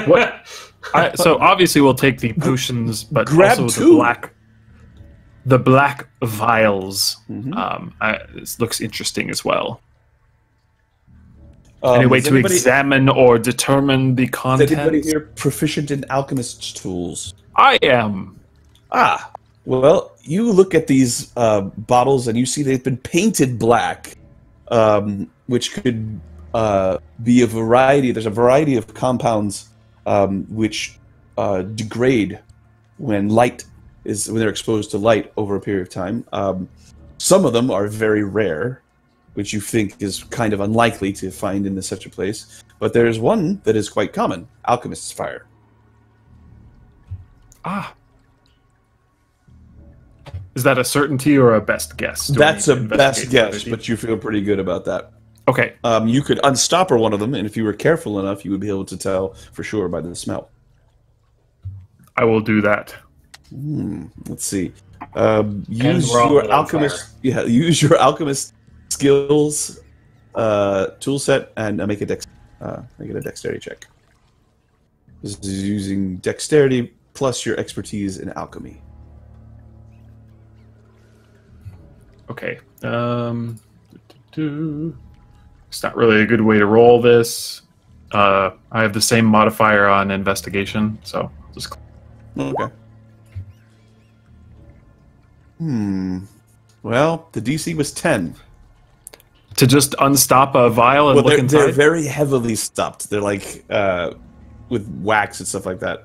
I, so obviously we'll take the potions, but Grab also two. the black, the black vials. Mhm. Um, I, this looks interesting as well. Um, Any way to anybody- examine or determine the content? Is anybody here proficient in alchemist's tools? I am. Ah, well, you look at these uh, bottles and you see they've been painted black, um, which could uh, be a variety. There's a variety of compounds um, which uh, degrade when light is when they're exposed to light over a period of time. Um, some of them are very rare. which you think is kind of unlikely to find in such a place. But there is one that is quite common: alchemist's fire. Ah. Is that a certainty or a best guess? Do That's a best guess, but you feel pretty good about that. okay. Um, you could unstopper one of them, and if you were careful enough, you would be able to tell for sure by the smell. I will do that. Let's see. Um, use your alchemist. Yeah, use your alchemist skills uh, tool set and uh, make a dex. Uh, make it a dexterity check. This is using dexterity plus your expertise in alchemy. Okay. Um, it's not really a good way to roll this. Uh, I have the same modifier on investigation, so I'll just Okay. Hmm. Well, the DC was ten. to just unstop a vial and Well, look they're, they're inside. very heavily stopped. They're like uh, with wax and stuff like that.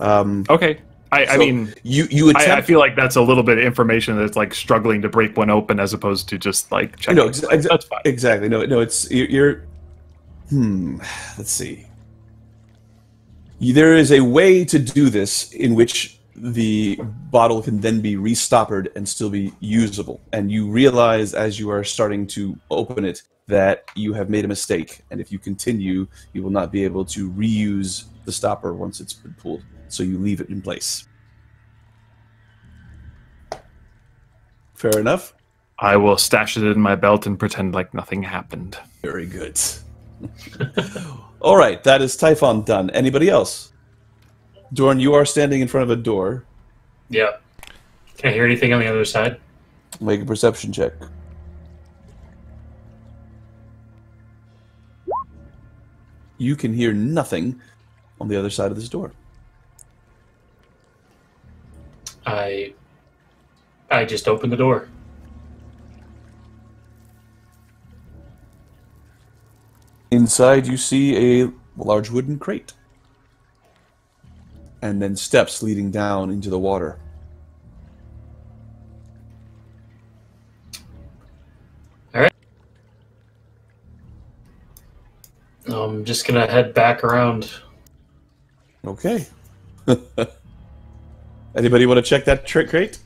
Um, okay. I, I mean, you you attempt. I, I feel like that's a little bit of information that's like struggling to break one open as opposed to just like checking. No, ex- ex- that's fine. Exactly. No, no. It's you're. you're hmm. Let's see. There is a way to do this in which the bottle can then be restoppered and still be usable. And you realize as you are starting to open it that you have made a mistake. And if you continue, you will not be able to reuse the stopper once it's been pulled. So you leave it in place. Fair enough. I will stash it in my belt and pretend like nothing happened. Very good. All right, that is Typhon done. Anybody else? Dorin, you are standing in front of a door. Yeah. Can I hear anything on the other side? Make a perception check. You can hear nothing on the other side of this door. I I just opened the door. Inside, you see a large wooden crate. And then steps leading down into the water. All right. I'm just gonna head back around. Okay. Anybody want to check that trick crate?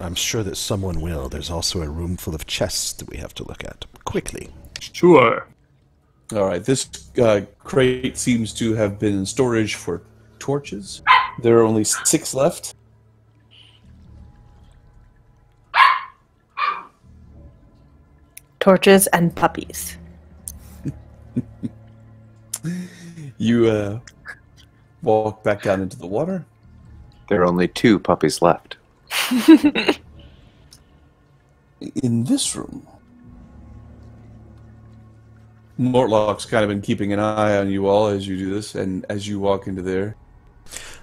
I'm sure that someone will. There's also a room full of chests that we have to look at. Quickly. Sure. All right, this uh, crate seems to have been in storage for torches. There are only six left. Torches and puppies. You uh, walk back down into the water. There are only two puppies left. In this room, Mortlock's kind of been keeping an eye on you all as you do this, and as you walk into there,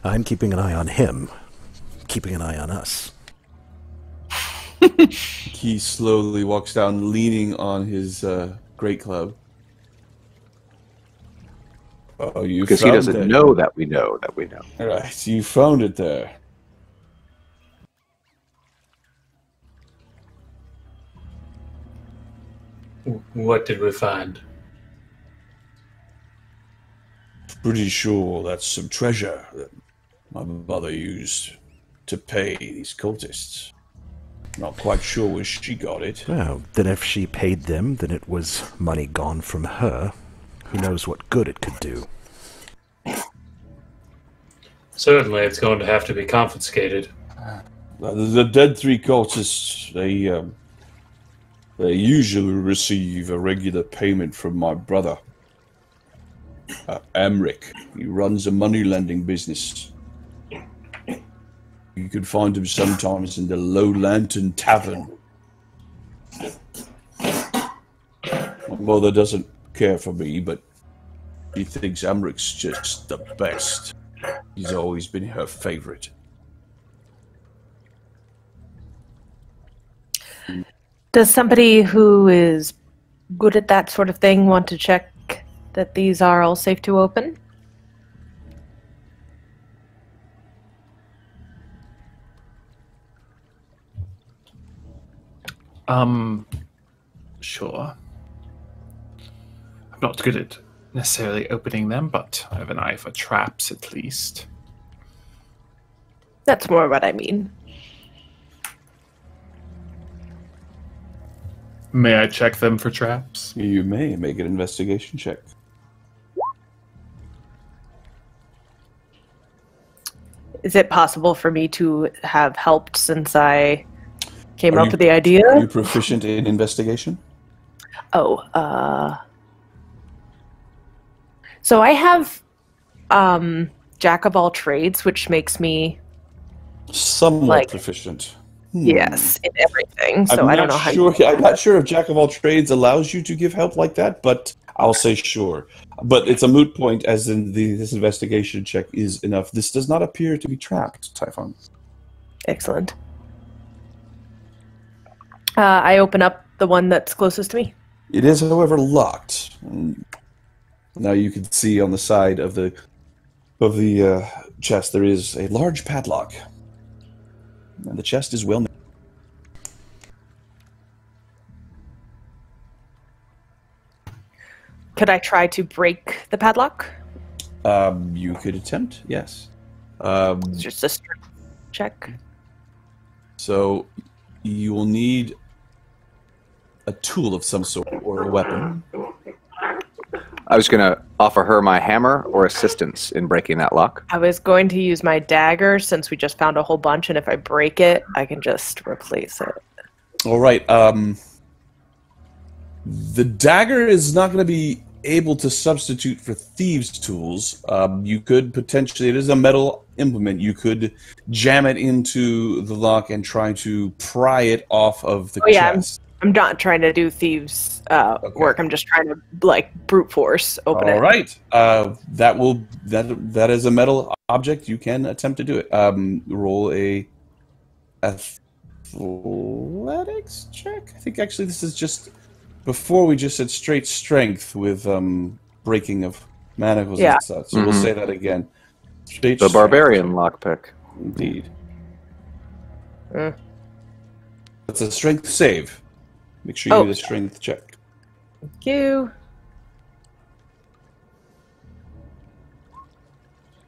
I'm keeping an eye on him, keeping an eye on us. he slowly walks down, leaning on his uh, great club. Oh, you Because he doesn't it. know that we know that we know. All right, you found it there. What did we find? Pretty sure that's some treasure that my mother used to pay these cultists. Not quite sure where she got it. Well, then if she paid them, then it was money gone from her. Who knows what good it could do? Certainly, it's going to have to be confiscated. Uh, The, the dead three cultists, they um, they usually receive a regular payment from my brother, uh, Amrik. He runs a money lending business. You can find him sometimes in the Low Lantern Tavern. My mother doesn't care for me, but he thinks Amrik's just the best. He's always been her favorite. Does somebody who is good at that sort of thing want to check that these are all safe to open? Um, sure. I'm not good at necessarily opening them, but I have an eye for traps at least. That's more what I mean. May I check them for traps? You may make an investigation check. Is it possible for me to have helped since I came Are up you- with the idea? Are you proficient in investigation? Oh, uh. So I have um jack of all trades, which makes me Somewhat Like- proficient. Hmm. yes in everything. So I'm I don't not know how. sure. I'm not sure if Jack of all trades allows you to give help like that, but I'll say sure. But it's a moot point, as in the this investigation check is enough. This does not appear to be trapped, Typhon. Excellent. Uh, I open up the one that's closest to me. It is, however, locked. Now you can see on the side of the of the uh, chest there is a large padlock, and the chest is well. Could I try to break the padlock? Um, you could attempt, yes. Um, It's just a strength check. So you will need a tool of some sort or a weapon. I was going to offer her my hammer or assistance in breaking that lock. I was going to use my dagger since we just found a whole bunch, and if I break it, I can just replace it. All right. Um, the dagger is not going to be able to substitute for thieves' tools. Um, you could potentially, it is a metal implement. You could jam it into the lock and try to pry it off of the Oh, yeah, I'm- I'm not trying to do thieves' uh, Okay. work. I'm just trying to like brute force open All it. right. Uh, that will that that is a metal object. You can attempt to do it. Um, roll a athletics check. I think actually this is just before we just said straight strength with um breaking of manacles Yeah. and such. So we'll Mhm. say that again. Straight The strength. barbarian lockpick. Indeed. Mm. It's a strength save. Make sure you Oh. do the strength check. Thank you.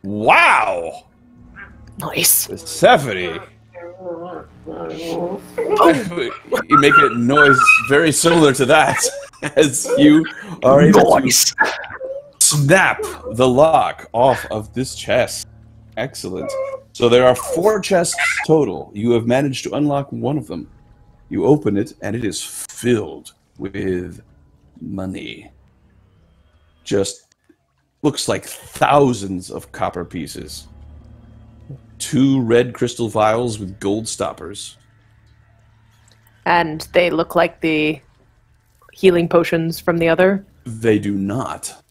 Wow, Nice. Persephone. you make a noise very similar to that as you are able to snap the lock off of this chest. Excellent. So there are four chests total. You have managed to unlock one of them. You open it, and it is filled with money. Just looks like thousands of copper pieces. Two red crystal vials with gold stoppers. And they look like the healing potions from the other. They do not.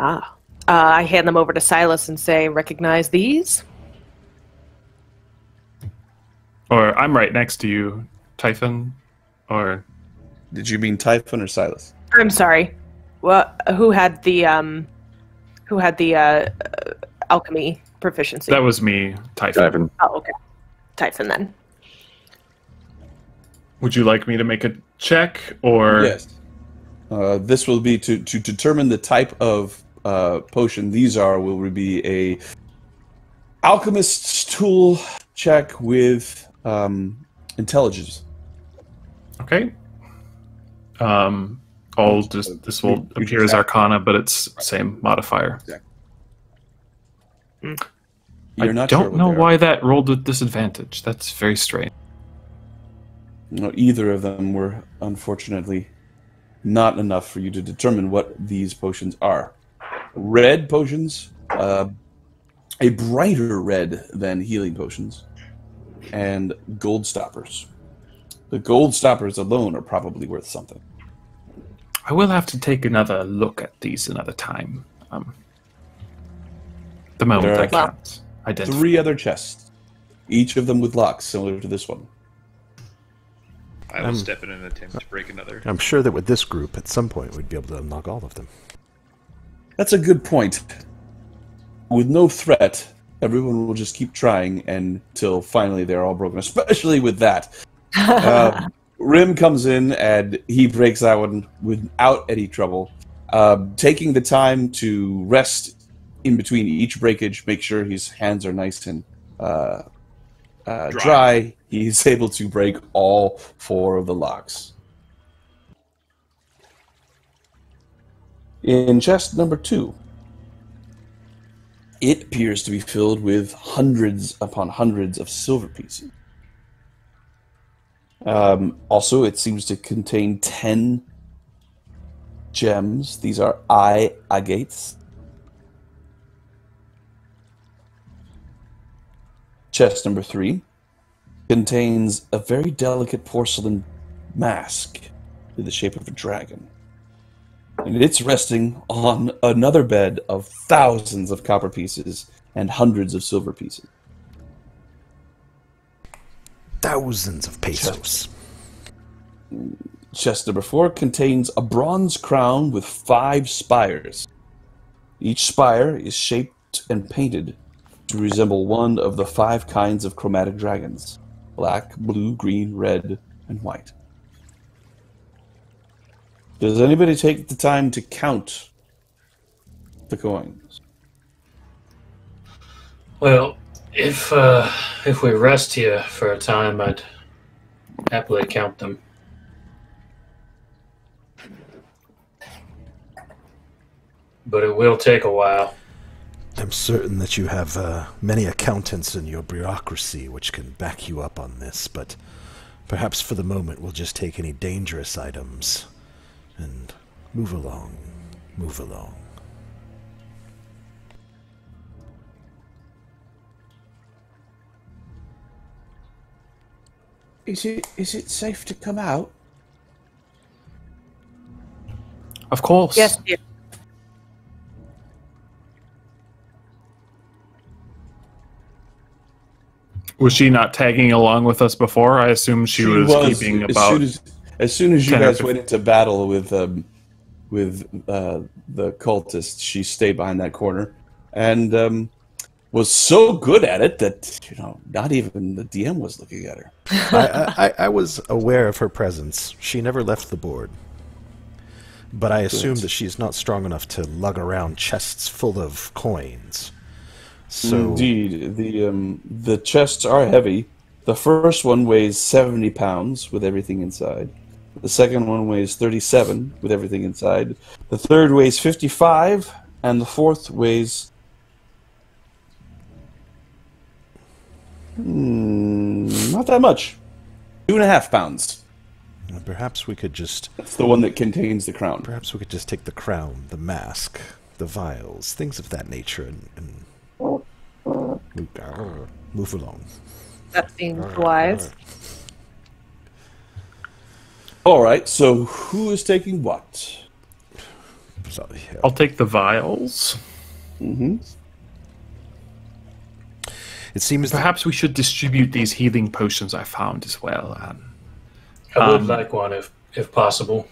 Ah. Uh, I hand them over to Silas and say, "Recognize these?" Or I'm right next to you, Typhon. Or Did you mean Typhon or Silas? I'm sorry. Well, who had the um, who had the uh, uh, alchemy proficiency? that was me, Typhon. Typhon. oh, okay. Typhon then. Would you like me to make a check or Yes. Uh, this will be to, to determine the type of uh, potion these are. Will be a alchemist's tool check with um, intelligence. Okay. Um, I'll just this will You- you appear as. Arcana, but it's same modifier. You're I not don't sure know why that rolled with disadvantage. That's very strange. No, either of them were unfortunately not enough for you to determine what these potions are. Red potions, uh, a brighter red than healing potions, and gold stoppers. The gold stoppers alone are probably worth something. I will have to take another look at these another time. Um, the moment There I are can't identify. Three other chests, each of them with locks similar to this one. I will Um, step in an attempt to break another. I'm sure that with this group, at some point, we'd be able to unlock all of them. That's a good point. With no threat, everyone will just keep trying until finally they're all broken, especially with that. Uh, Rhimb comes in and he breaks that one without any trouble, um, taking the time to rest in between each breakage, make sure his hands are nice and uh, uh, Dry. dry. He's able to break all four of the locks. In chest number two, it appears to be filled with hundreds upon hundreds of silver pieces. Um, also, it seems to contain 10 gems. These are eye agates. Chest number three contains a very delicate porcelain mask in the shape of a dragon. And it's resting on another bed of thousands of copper pieces and hundreds of silver pieces. Thousands of pesos. Chest number four contains a bronze crown with five spires. Each spire is shaped and painted to resemble one of the five kinds of chromatic dragons black, blue, green, red, and white. Does anybody take the time to count the coins? Well, if uh, if we rest here for a time, I'd happily count them. But it will take a while. I'm certain that you have uh, many accountants in your bureaucracy which can back you up on this, but perhaps for the moment we'll just take any dangerous items and move along, move along. Is it is it safe to come out? Of course. Yes, dear. Was she not tagging along with us before? I assume she, was, keeping as about. soon as, as soon as you guys went into battle with um, with uh, the cultists, she stayed behind that corner and um, was so good at it that you know not even the DM was looking at her. I, I, I was aware of her presence. She never left the board. But I assume that she's not strong enough to lug around chests full of coins. So Indeed, the um, the chests are heavy. The first one weighs seventy pounds with everything inside. The second one weighs thirty-seven with everything inside. The third weighs fifty-five, and the fourth weighs. Hmm, not that much. Two and a half pounds. perhaps we could just That's the one that contains the crown. perhaps we could just take the crown, the mask, the vials, things of that nature, and, and move, move along. That seems wise. All right. So who is taking what? So, yeah. I'll take the vials. Mm-hmm. It seems that Perhaps we should distribute these healing potions I found as well. Um, I would Um, like one if if possible.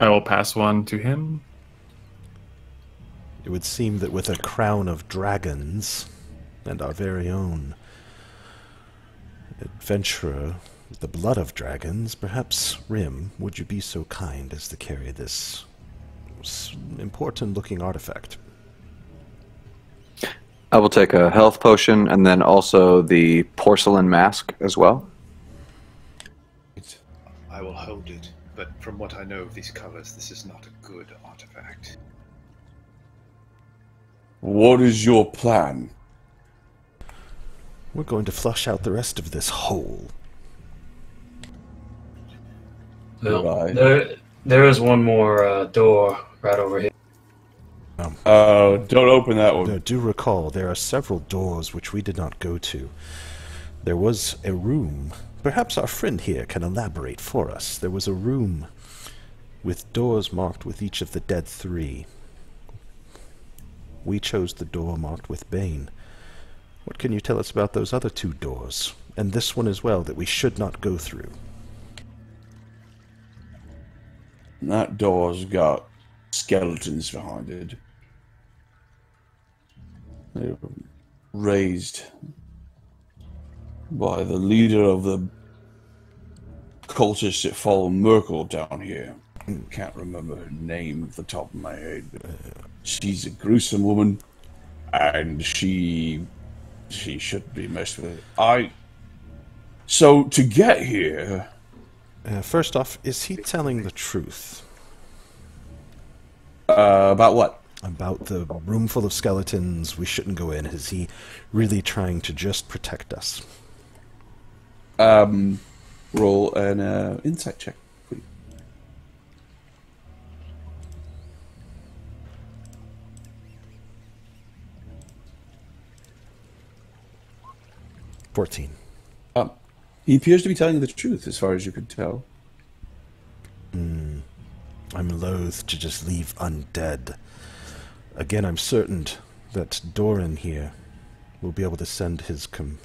I will pass one to him. It would seem that with a crown of dragons and our very own adventurer with the blood of dragons, perhaps Rhimb, would you be so kind as to carry this important looking artifact? I will take a health potion and then also the porcelain mask as well. I will hold it, but from what I know of these colors, this is not a good artifact. What is your plan? We're going to flush out the rest of this hole. Well, there there is one more uh, door right over here. Uh, don't open that one. Now, do recall there are several doors which we did not go to. There was a room. Perhaps our friend here can elaborate for us. There was a room with doors marked with each of the dead three. We chose the door marked with Bane. What can you tell us about those other two doors? And this one as well that we should not go through. That door's got skeletons behind it. They were raised by the leader of the cultists that follow Myrkul down here. Can't remember her name off the top of my head. But she's a gruesome woman, and she she should be messed with. I. So to get here, Uh, first off, is he telling the truth uh, about what? about the room full of skeletons? We shouldn't go in. Is he really trying to just protect us? Um, roll an uh, insight check, please. Fourteen. Um, he appears to be telling the truth, as far as you could tell. I'm loath to just leave undead. Again, I'm certain that Dorin here will be able to send his com-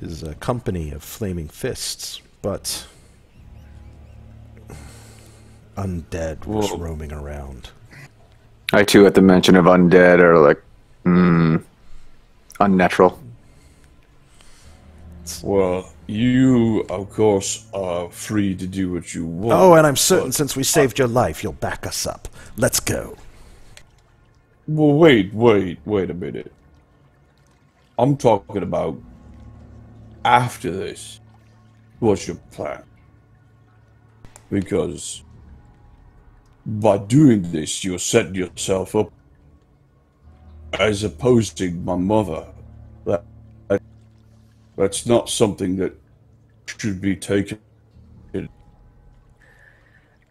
his uh, company of flaming fists, but undead was Whoa. roaming around. I too, at the mention of undead, are like, hmm, unnatural. Well, you, of course, are free to do what you want. Oh, and I'm certain since we saved your life, you'll back us up. Let's go. Well, wait, wait, wait a minute. I'm talking about after this. What's your plan? Because by doing this, you're setting yourself up as opposing my mother. That, that that's not something that should be taken.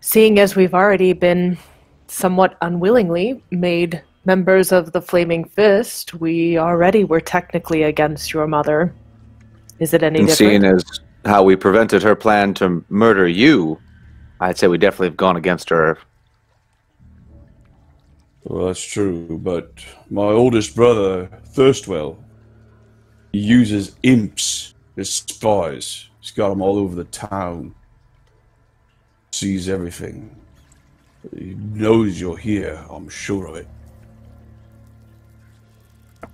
Seeing as we've already been somewhat unwillingly made members of the Flaming Fist, we already were technically against your mother. Is it any And different? seeing as how we prevented her plan to murder you, I'd say we definitely have gone against her. Well, that's true, but my oldest brother, Thurstwell, he uses imps as spies. He's got them all over the town. Sees everything. He knows you're here, I'm sure of it.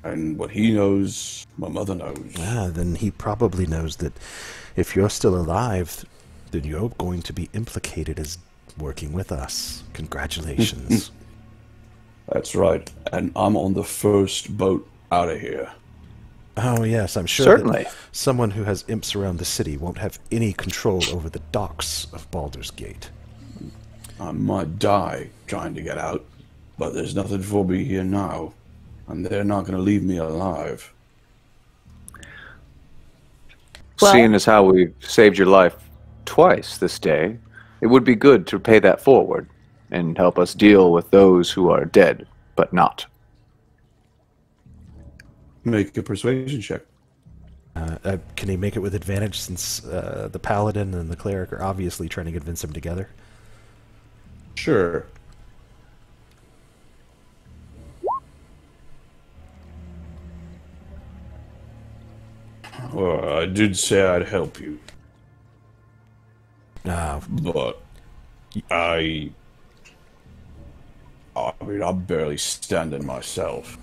And what he knows, my mother knows. Ah, then he probably knows that if you're still alive, then you're going to be implicated as working with us. Congratulations. That's right. And I'm on the first boat out of here. Oh, yes, I'm sure Certainly. that someone who has imps around the city won't have any control over the docks of Baldur's Gate. I might die trying to get out, but there's nothing for me here now, and they're not going to leave me alive. Well- Seeing as how we've saved your life twice this day, it would be good to pay that forward and help us deal with those who are dead but not. Make a persuasion check. Uh, uh, can he make it with advantage since uh, the paladin and the cleric are obviously trying to convince him together? Sure. Well, I did say I'd help you, Ah, but I. I mean, I'm barely standing myself.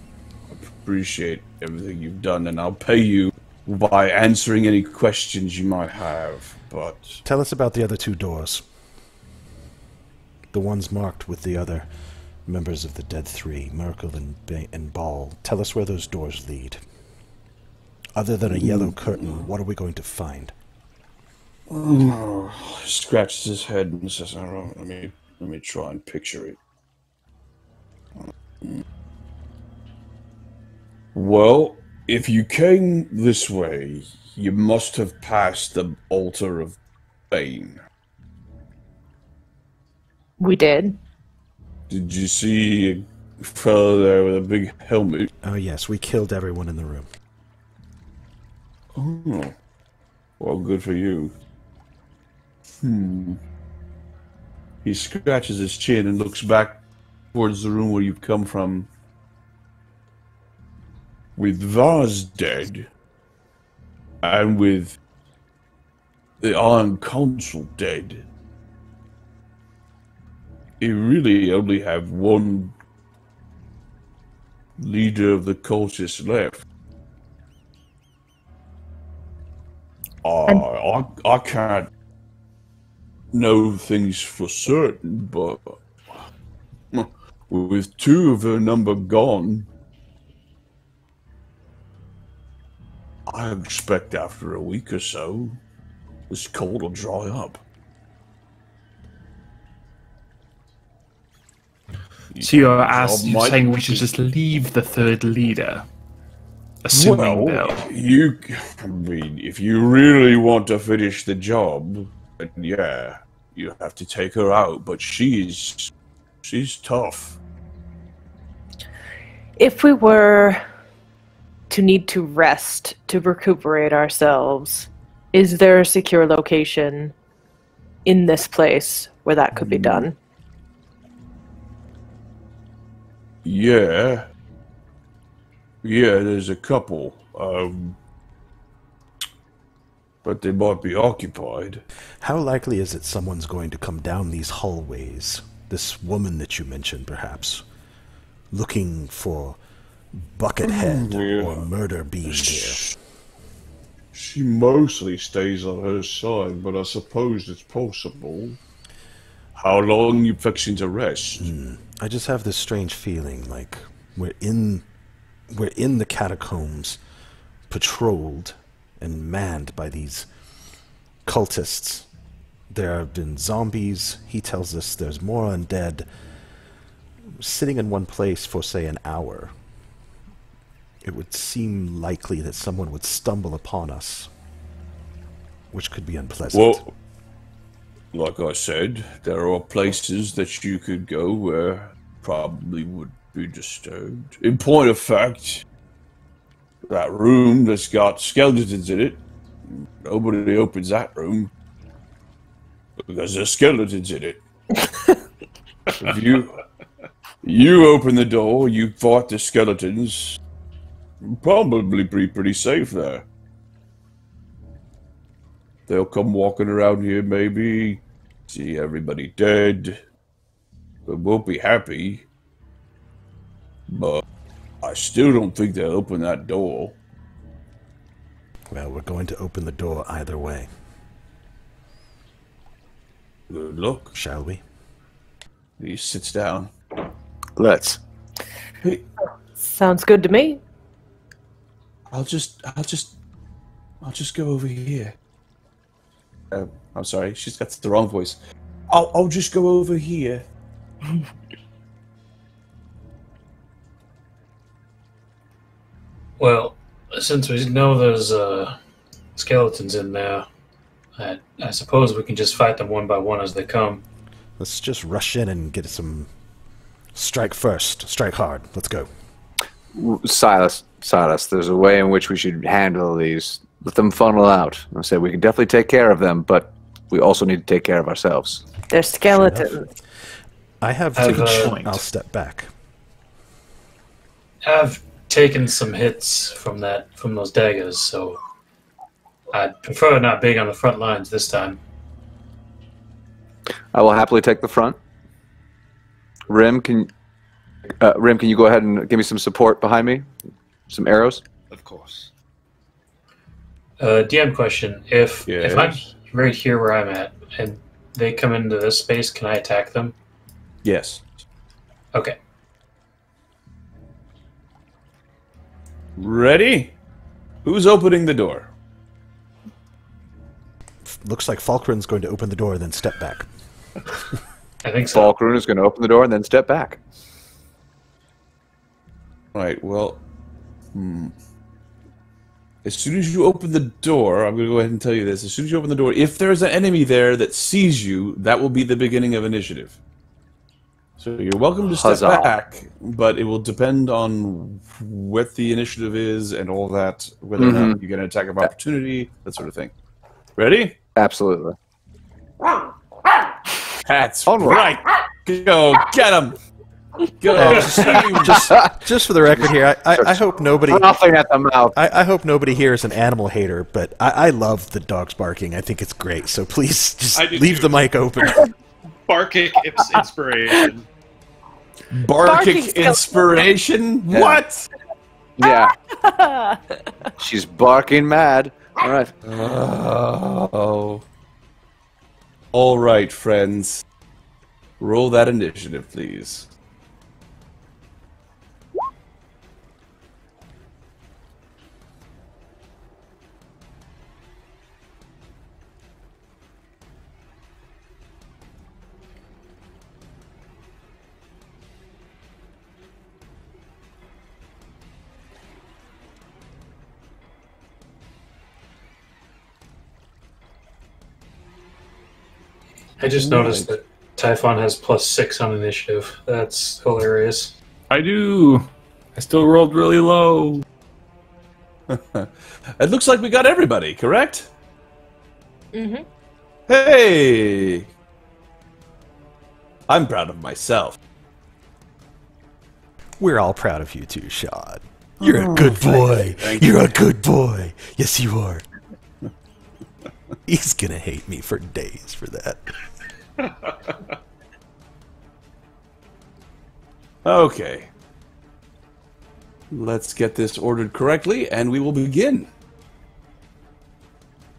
Appreciate everything you've done, and I'll pay you by answering any questions you might have, but. tell us about the other two doors. The ones marked with the other members of the Dead Three, Myrkul and, ba- and Bhaal. Tell us where those doors lead. Other than a yellow mm. curtain, what are we going to find? Oh, scratches his head and says, "I don't. Let me let me try and picture it." Well, if you came this way, you must have passed the altar of Bane. we did. Did you see a fellow there with a big helmet? Oh, yes, we killed everyone in the room. Oh, well, good for you. Hmm. He scratches his chin and looks back towards the room where you've come from. With Vaz dead, and with the Iron Council dead, you really only have one leader of the cultists left. Uh, I, I can't know things for certain, but with two of her number gone, I expect after a week or so, this cold will dry up. So you're, Job ask, you're might saying we should just leave the third leader? Assuming well, they'll. you, I mean, if you really want to finish the job, then yeah, you have to take her out. But she's, she's tough. If we were to need to rest to recuperate ourselves, is there a secure location in this place where that could be done? Yeah. Yeah, there's a couple. Um, but they might be occupied. How likely is it someone's going to come down these hallways? This woman that you mentioned, perhaps, looking for Buckethead hmm. yeah. or murder being here. She mostly stays on her side, but I suppose it's possible. How long you fixing to rest? Hmm. I just have this strange feeling like we're in we're in the catacombs, patrolled and manned by these cultists. There have been zombies. He tells us there's more undead. Sitting in one place for say an hour. It would seem likely that someone would stumble upon us, which could be unpleasant. Well, like I said, there are places that you could go where probably would be disturbed. In point of fact, that room that's got skeletons in it, nobody opens that room because there's skeletons in it. if you you open the door, you fight the skeletons, probably be pretty safe there. They'll come walking around here, maybe see everybody dead, but won't be happy. But I still don't think they'll open that door. well, we're going to open the door either way, Good luck. shall we? He sits down. Let's. Sounds good to me. I'll just, I'll just, I'll just go over here. Uh, I'm sorry, she's got the wrong voice. I'll, I'll just go over here. Well, since we know there's uh, skeletons in there, I, I suppose we can just fight them one by one as they come. Let's just rush in and get some strike first, strike hard. Let's go. Silas, Silas, there's a way in which we should handle these. Let them funnel out. I said we can definitely take care of them, but we also need to take care of ourselves. They're skeletons. I have Have, two. uh, point. I'll step back. I've taken some hits from that from those daggers, so I'd prefer not being on the front lines this time. I will happily take the front. Rhimb, can uh, Rhimb, can you go ahead and give me some support behind me? Some arrows. Of course. Uh, DM question: If if I'm right here where I'm at and they come into this space, can I attack them? Yes. Okay. Ready? Who's opening the door? Looks like Falkrunn's going to open the door, and then step back. I think so. Falkrunn is going to open the door and then step back. Right, well, hmm. As soon as you open the door, I'm going to go ahead and tell you this. As soon as you open the door, if there's an enemy there that sees you, that will be the beginning of initiative. So you're welcome to step Huzzah. back, but it will depend on what the initiative is and all that, whether or not you get an attack of opportunity, that sort of thing. Ready? Absolutely. That's Onward. right. Go get him. Go. Um, just, just for the record here, I, I, I hope nobody. Frothing at the mouth. I, I hope nobody here is an animal hater, but I, I love the dogs barking. I think it's great. So please just leave too. the mic open. Barkic ins- inspiration. Barking Barking inspiration? Yeah. What? Yeah. She's barking mad. All right. Oh. All right, friends. Roll that initiative, please. I just noticed that Typhon has plus six on initiative. That's hilarious. I do. I still rolled really low. It looks like we got everybody, correct? Mm-hmm. Hey! I'm proud of myself. We're all proud of you too, Sean. You're a good boy. Thank You're you. a good boy. Yes, you are. He's gonna hate me for days for that. Okay. Let's get this ordered correctly, and we will begin.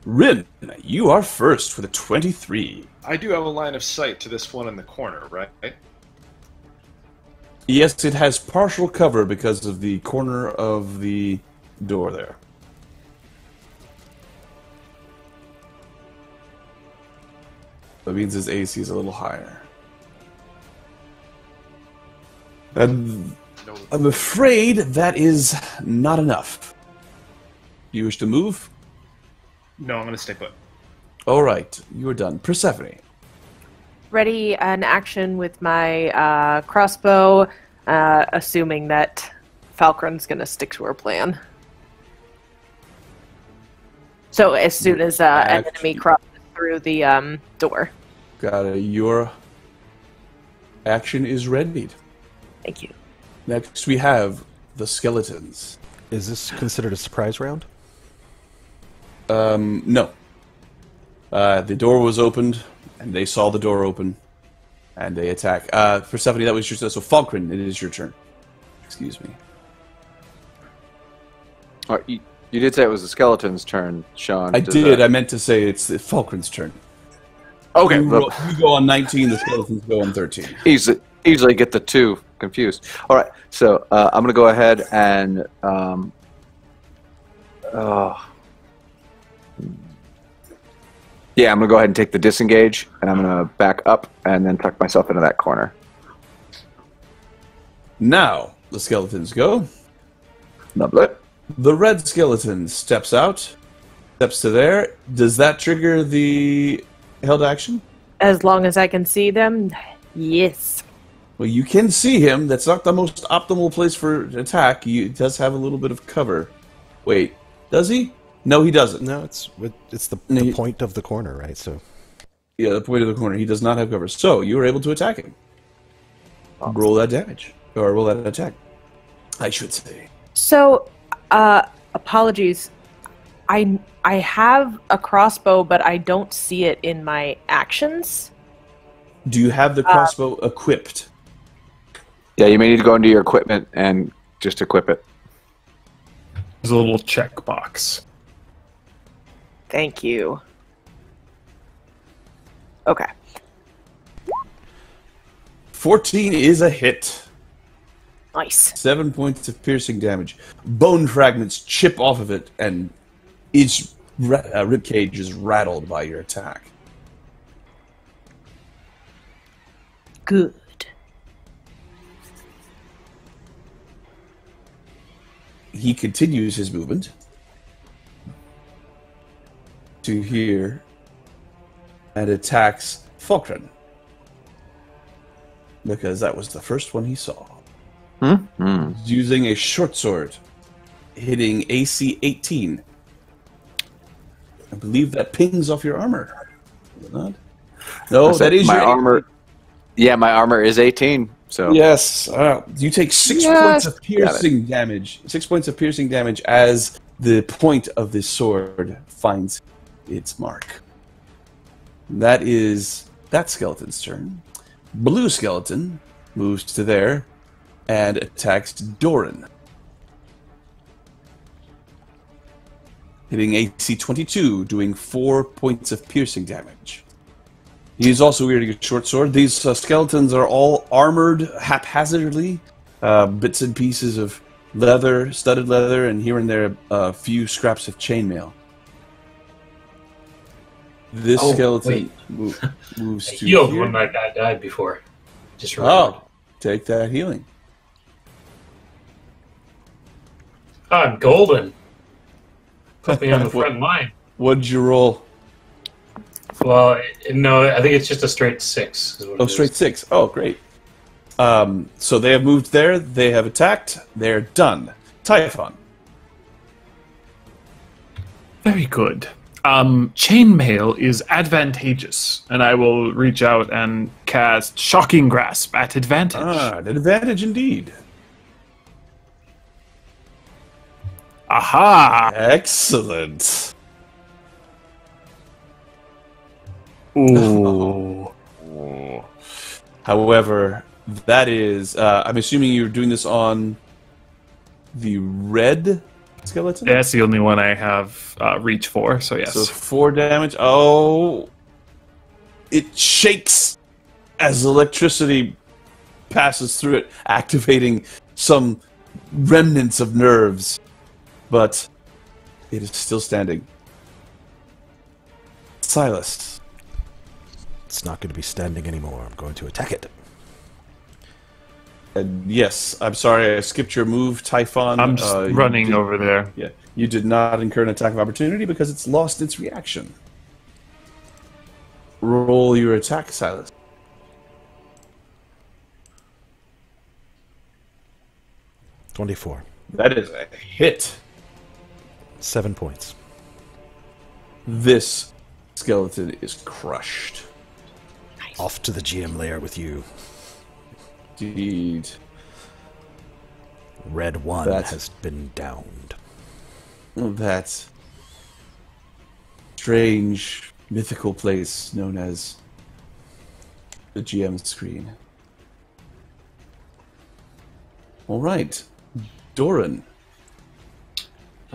Rin, you are first for the 23. I do have a line of sight to this one in the corner, right? Yes, it has partial cover because of the corner of the door there. That means his AC is a little higher. And I'm afraid that is not enough. Do you wish to move? No, I'm going to stay put. All right, you are done. Persephone. Ready an action with my uh, crossbow, uh, assuming that Falkrunn's going to stick to her plan. So as soon as uh, an enemy Action. Crosses through the um, door. Got it. Your action is readied. Thank you. Next, we have the skeletons. Is this considered a surprise round? Um, no. Uh, the door was opened, and they saw the door open, and they attack. Uh, Persephone, that was your so Falkrunn. It is your turn. Excuse me. All right, you, you did say it was the skeleton's turn, Sean. I did. that- I meant to say it's Falkrunn's turn. okay, You, well, you go on 19. The skeletons go on 13. easily, easily get the two confused. All right, so uh, I'm going to go ahead and. Um, oh. Yeah, I'm going to go ahead and take the disengage, and I'm going to back up and then tuck myself into that corner. Now the skeletons go. Lovely. The red skeleton steps out, steps to there. Does that trigger the held action? As long as I can see them, yes. Well, you can see him. That's not the most optimal place for attack. He does have a little bit of cover. Wait, does he? No, he doesn't. No, it's it's the, the you- point of the corner, right? So Yeah, the point of the corner. He does not have cover. So you were able to attack him. Roll that damage. Or roll that attack. I should say. So, uh, apologies. I I have a crossbow, but I don't see it in my actions. Do you have the crossbow equipped? Yeah, you may need to go into your equipment and just equip it. There's a little checkbox. Thank you. Okay. 14 is a hit. Nice. Seven points of piercing damage. Bone fragments chip off of it, and each uh, rib cage is rattled by your attack. Good. He continues his movement to here and attacks Falkrunn. Because that was the first one he saw. Hmm? Using a short sword, hitting AC 18. I believe that pings off your armor. Is not? No, that is my your armor. Yeah, my armor is 18. So Yes. Uh, you take six Yes. points of piercing damage. Six points of piercing damage as the point of this sword finds its mark. That is that skeleton's turn. Blue skeleton moves to there and attacks Dorin. Hitting AC 22, doing four points of piercing damage. He's also wielding a short sword. These uh, skeletons are all armored haphazardly, uh, bits and pieces of leather, studded leather, and here and there a few scraps of chainmail. This Oh, skeleton wait. mo- moves to healed here. when that guy died before. Just remembered. Oh, take that healing. I'm golden. Put me on the What- front line. What'd you roll? Well, no, I think it's just a straight six. is what Oh, it is. straight six. Oh, great. Um, so they have moved there. They have attacked. They're done. Typhon. Very good. Um, chainmail is advantageous, and I will reach out and cast Shocking Grasp at advantage. Ah, an advantage indeed. Aha! Excellent. Ooh. However, that is. Uh, I'm assuming you're doing this on the red skeleton. That's the only one I have uh, reach for, so yes. So four damage. Oh, it shakes as electricity passes through it, activating some remnants of nerves, but it is still standing. Silas. It's not going to be standing anymore. I'm going to attack it. And yes, I'm sorry I skipped your move, Typhon. I'm just Uh, running did- over there. Yeah, you did not incur an attack of opportunity because it's lost its reaction. Roll your attack, Silas. Twenty-four. That is a hit. Seven points. This skeleton is crushed. Off to the GM lair with you. Indeed. Red one That's- has been downed. That strange, mythical place known as the GM screen. All right, Dorin.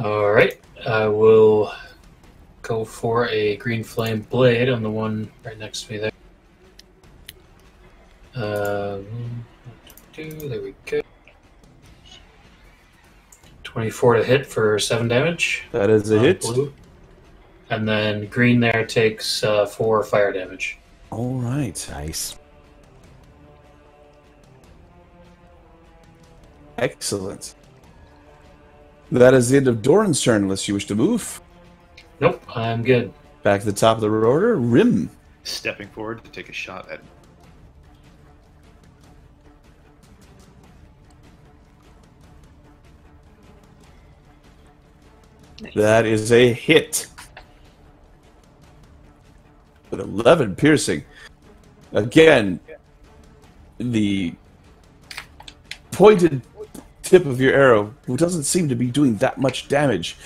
All right, I will go for a green flame blade on the one right next to me there. Uh, two, there we go. Twenty-four to hit for seven damage. That is a on hit. blue. And then green there takes uh, four fire damage. All right. Nice. Excellent. That is the end of Dorin's turn, unless you wish to move. Nope, I'm good. Back to the top of the order, Rhimb. Stepping forward to take a shot at. That is a hit. With 11 piercing. Again, the pointed tip of your arrow who doesn't seem to be doing that much damage,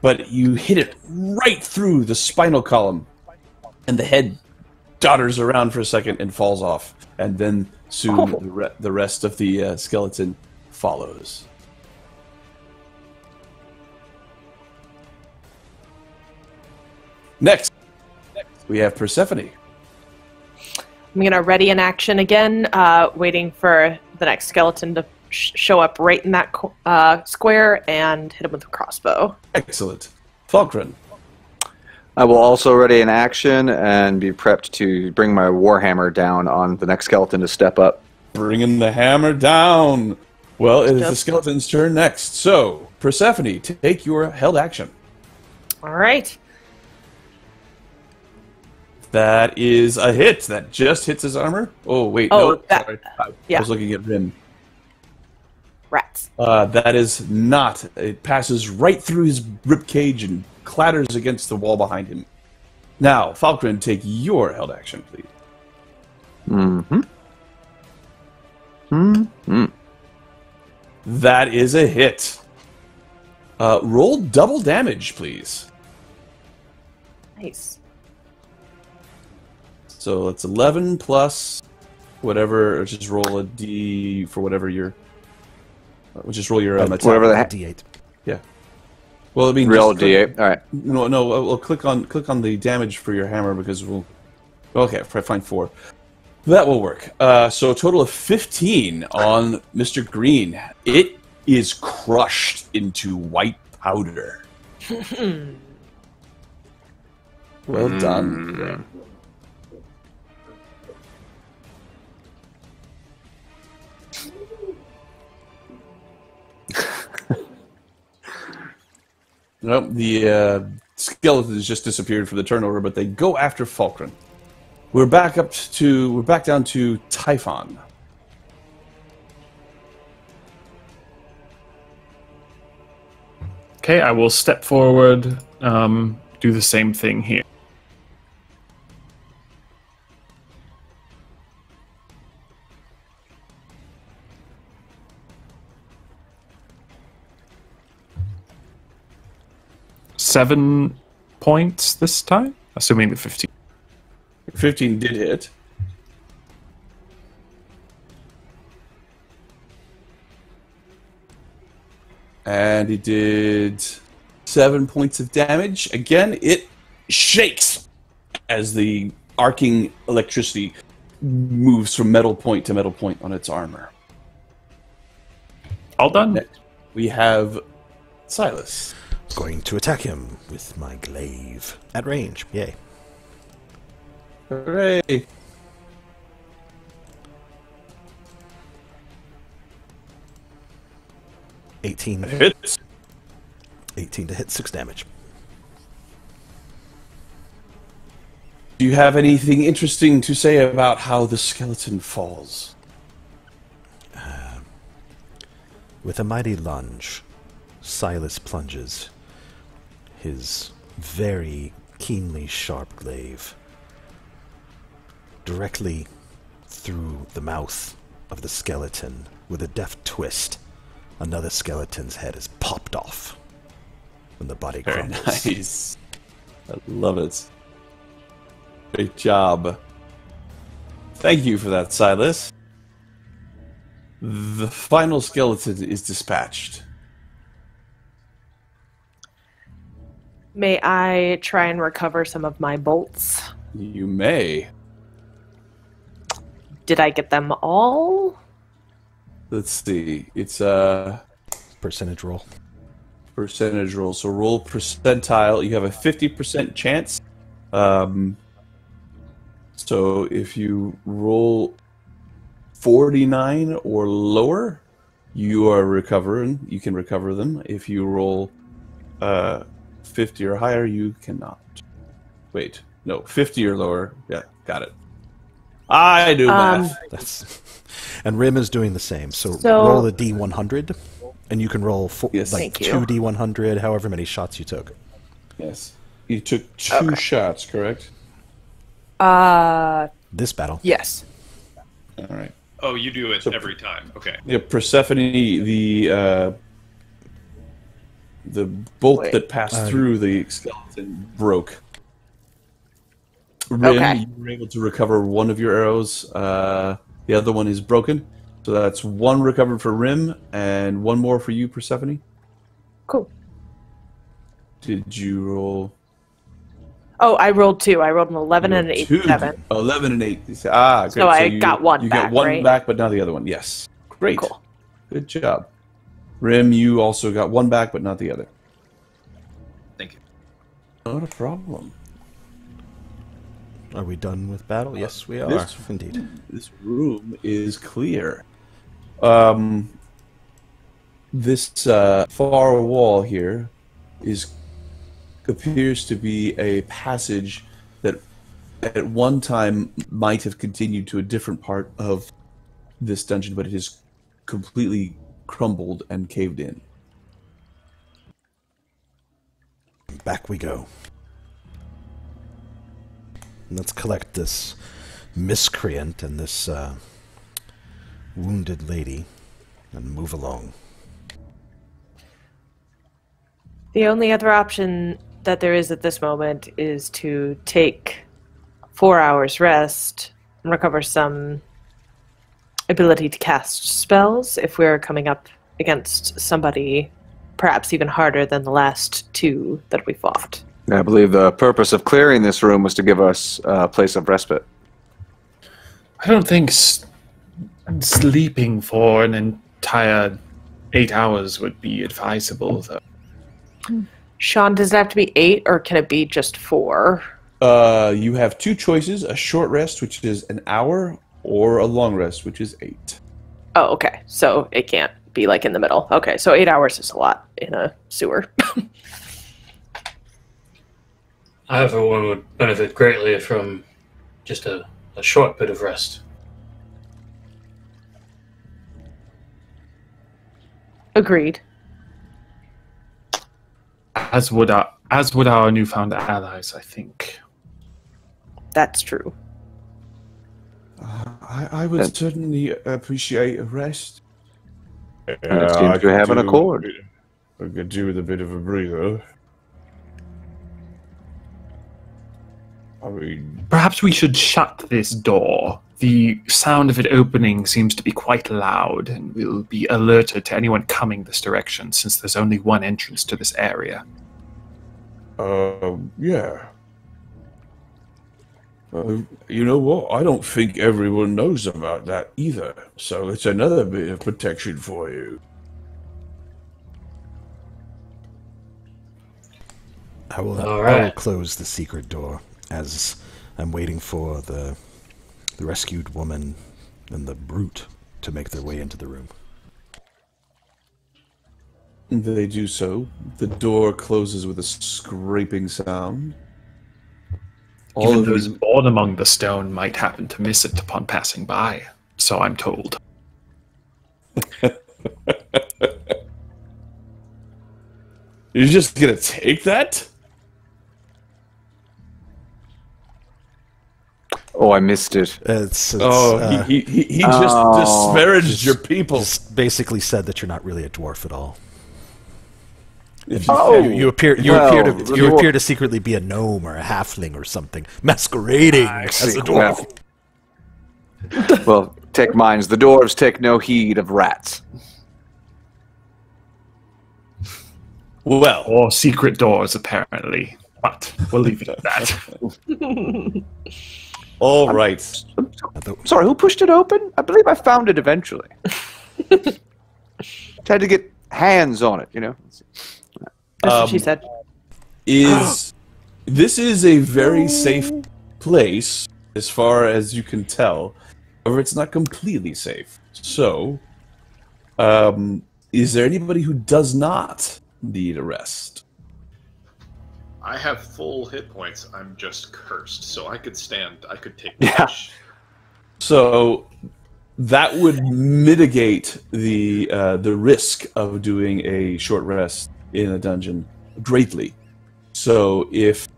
but you hit it right through the spinal column, and the head dodders around for a second and falls off. And then soon Oh. the, re- the rest of the uh, skeleton follows. Next, we have Persephone. I'm gonna ready in action again, uh, waiting for the next skeleton to sh- show up right in that uh, square and hit him with a crossbow. Excellent. Falkrunn. I will also ready an action and be prepped to bring my warhammer down on the next skeleton to step up. Bringing the hammer down. Well, it is the skeleton's turn next. So, Persephone, take your held action. All right. That is a hit. That just hits his armor. Oh, wait. Oh, no. that- sorry. I yeah. was looking at Rhimb. Rats. Uh, that is not. It passes right through his ribcage and clatters against the wall behind him. Now, Falkrunn, take your held action, please. Mm-hmm. Mm-hmm. That is a hit. Uh, roll double damage, please. Nice. So that's 11 plus whatever, just roll a d for whatever your. Uh, we'll just roll your um, attack. Whatever the heck. D8. Yeah. Well, I mean, Real just D8. All right. No, no. We'll click on click on the damage for your hammer because we'll Okay, if I find four. That will work. Uh, so a total of 15 on Mr. Green. It is crushed into white powder. well done. Nope, the uh, skeleton has just disappeared from the turnover, but they go after Falkrunn. We're back up to we're back down to Typhon. Okay, I will step forward, um, do the same thing here. Seven points this time, assuming the 15. 15 did hit. And he did seven points of damage. Again, it shakes as the arcing electricity moves from metal point to metal point on its armor. All done? Next, we have Silas. Going to attack him with my glaive at range. Yay. Hooray! Eighteen. Hits. 18 to hit, 6 damage. Do you have anything interesting to say about how the skeleton falls? Uh, with a mighty lunge, Silas plunges his very keenly sharp glaive directly through the mouth of the skeleton. With a deft twist, another skeleton's head is popped off when the body Very crumbles. nice. I love it. Great job. Thank you for that, Silas. The final skeleton is dispatched. May I try and recover some of my bolts? You may. Did I get them all? Let's see. It's a Percentage roll. percentage roll. So roll percentile. You have a 50% chance. Um, so if you roll 49 or lower, you are recovering. You can recover them. If you roll uh, 50 or higher, you cannot. Wait, no, 50 or lower. Yeah, got it. I do Um, math. That's and Rhimb is doing the same. So, So- roll a D100, and you can roll four, Yes. like Thank you. two D100, however many shots you took. Yes. You took two shots, correct? Uh, This battle. yes. All right. Oh, you do it So- every time. Okay. Yeah, Persephone, the uh, the bolt Wait. that passed Uh, through the skeleton broke. Rhimb, Okay. you were able to recover one of your arrows. Uh, the other one is broken, so that's one recovered for Rhimb and one more for you, Persephone. Cool. Did you roll Oh, I rolled two. I rolled an 11 and an 8 two? seven. Oh, 11 and eight. You say, Ah, great. So I you, got one You back, got one right? back, but not the other one. Yes. Great. Cool. Good job. Rhimb, you also got one back, but not the other. Thank you. Not a problem. Are we done with battle? Yes, we are. this- Indeed. This room is clear. Um, this uh, far wall here is appears to be a passage that at one time might have continued to a different part of this dungeon, but it is completely crumbled and caved in. Back we go. Let's collect this miscreant and this uh, wounded lady and move along. The only other option that there is at this moment is to take four hours rest and recover some ability to cast spells if we're coming up against somebody perhaps even harder than the last two that we fought. I believe the purpose of clearing this room was to give us a place of respite. I don't think s- sleeping for an entire eight hours would be advisable, though. Sean, does it have to be eight or can it be just four? Uh, you have two choices: a short rest, which is an hour, or a long rest, which is eight. Oh, okay. So it can't be like in the middle. Okay, so eight hours is a lot in a sewer. I, for one, would benefit greatly from just a, a short bit of rest. Agreed. As would our as would our newfound allies, I think. That's true. I, I would That- certainly appreciate a rest. And it seems to have an accord. I could do with a bit of a breather. I mean, Perhaps we should shut this door. The sound of it opening seems to be quite loud, and we'll be alerted to anyone coming this direction since there's only one entrance to this area. uh, yeah. Uh, you know what? I don't think everyone knows about that either. So it's another bit of protection for you. I will, All I will close the secret door as I'm waiting for the the rescued woman and the brute to make their way into the room. They do so. The door closes with a scraping sound. All Even of those you, born among the stone might happen to miss it upon passing by, so I'm told. you're just gonna take that? Oh, I missed it. It's, it's, Oh, uh, he, he, he he just Oh. disparaged your people. just basically said that you're not really a dwarf at all. If you- Oh, You, you oh, appear you well, appear to you dwarf- appear to secretly be a gnome or a halfling or something, masquerading as see. a dwarf. Well, take minds. The dwarves take no heed of rats. well, Or secret doors, apparently. But we'll leave it at that. all right. Sorry, who pushed it open? I believe I found it eventually. Had to get hands on it, you know. That's what she Um, said. Is this is a very safe place as far as you can tell. However, it's not completely safe. So, um, is there anybody who does not need a rest? I have full hit points. I'm just cursed, so I could stand. I could take Yeah. damage. So that would mitigate the uh, the risk of doing a short rest in a dungeon greatly. So if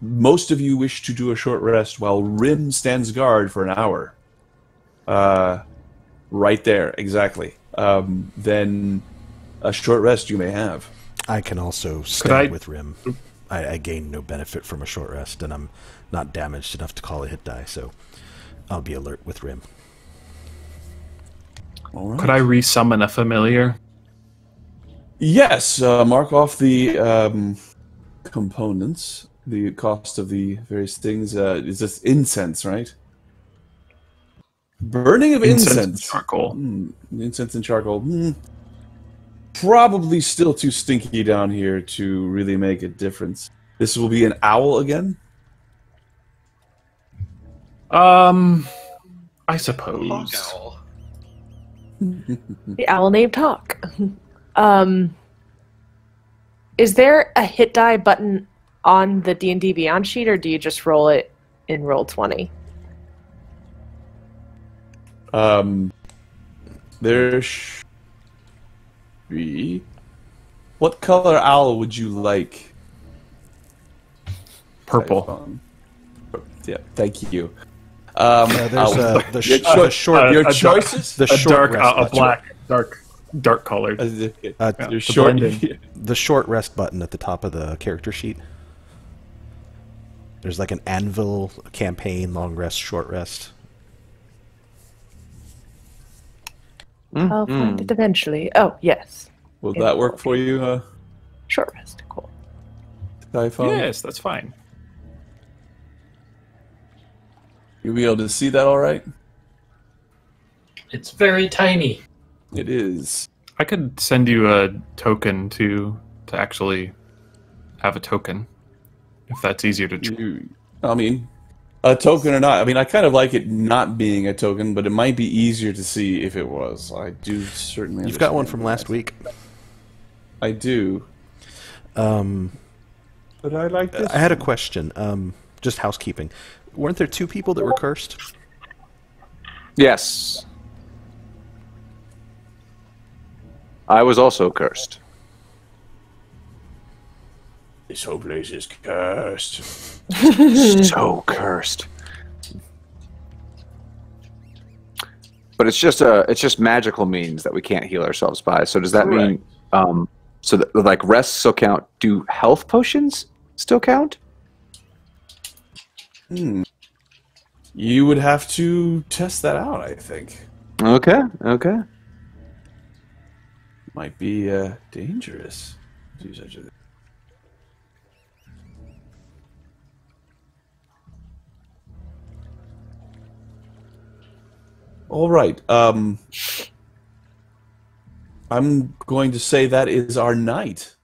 most of you wish to do a short rest while Rhimb stands guard for an hour, uh, right there, exactly, um, then a short rest you may have. I can also stay I- with Rhimb. I, I gain no benefit from a short rest, and I'm not damaged enough to call a hit die, so I'll be alert with Rhimb. All right. Could I resummon a familiar? Yes, uh, mark off the um, components, the cost of the various things. Uh, is this incense, right? Burning of Incense incense. and charcoal. Hmm, incense and charcoal. Hmm. Probably still too stinky down here to really make a difference. This will be an owl again. Um, I Hawk suppose. owl. The owl named Hawk. um, is there a hit die button on the D and D Beyond sheet, or do you just roll it in roll twenty? Um, there should be. What color owl would you like? Purple. Typhon? Yeah, thank you. Um, Yeah, there's owl. uh, the, sh- cho- the short uh, your a dark- choices. the a short dark, rest uh, a black, dark, dark colored. Uh, Uh, your short. blend the short rest button at the top of the character sheet. There's like an anvil campaign, long rest, short rest. I'll find it eventually. Oh yes, Will that work for you? Uh, short rest. Cool. Typhon? Yes, that's fine. You'll be able to see that all right? It's very tiny. It is. I could send you a token to to actually have a token, if that's easier to. Tr- You, I mean, a token or not. I mean, I kind of like it not being a token, but it might be easier to see if it was. I do certainly. You've got one understand from that. last week. I do. Um, But I like this. I had a question. Um, just housekeeping. Weren't there two people that were cursed? Yes. I was also cursed. This whole place is cursed. so cursed. But it's just a it's just magical means that we can't heal ourselves by. So does that mean um so that like rests still count? Do health potions still count? Hmm. You would have to test that out. I think Okay, okay. Might be uh, dangerous. such a. All right. Um, I'm going to say that is our night.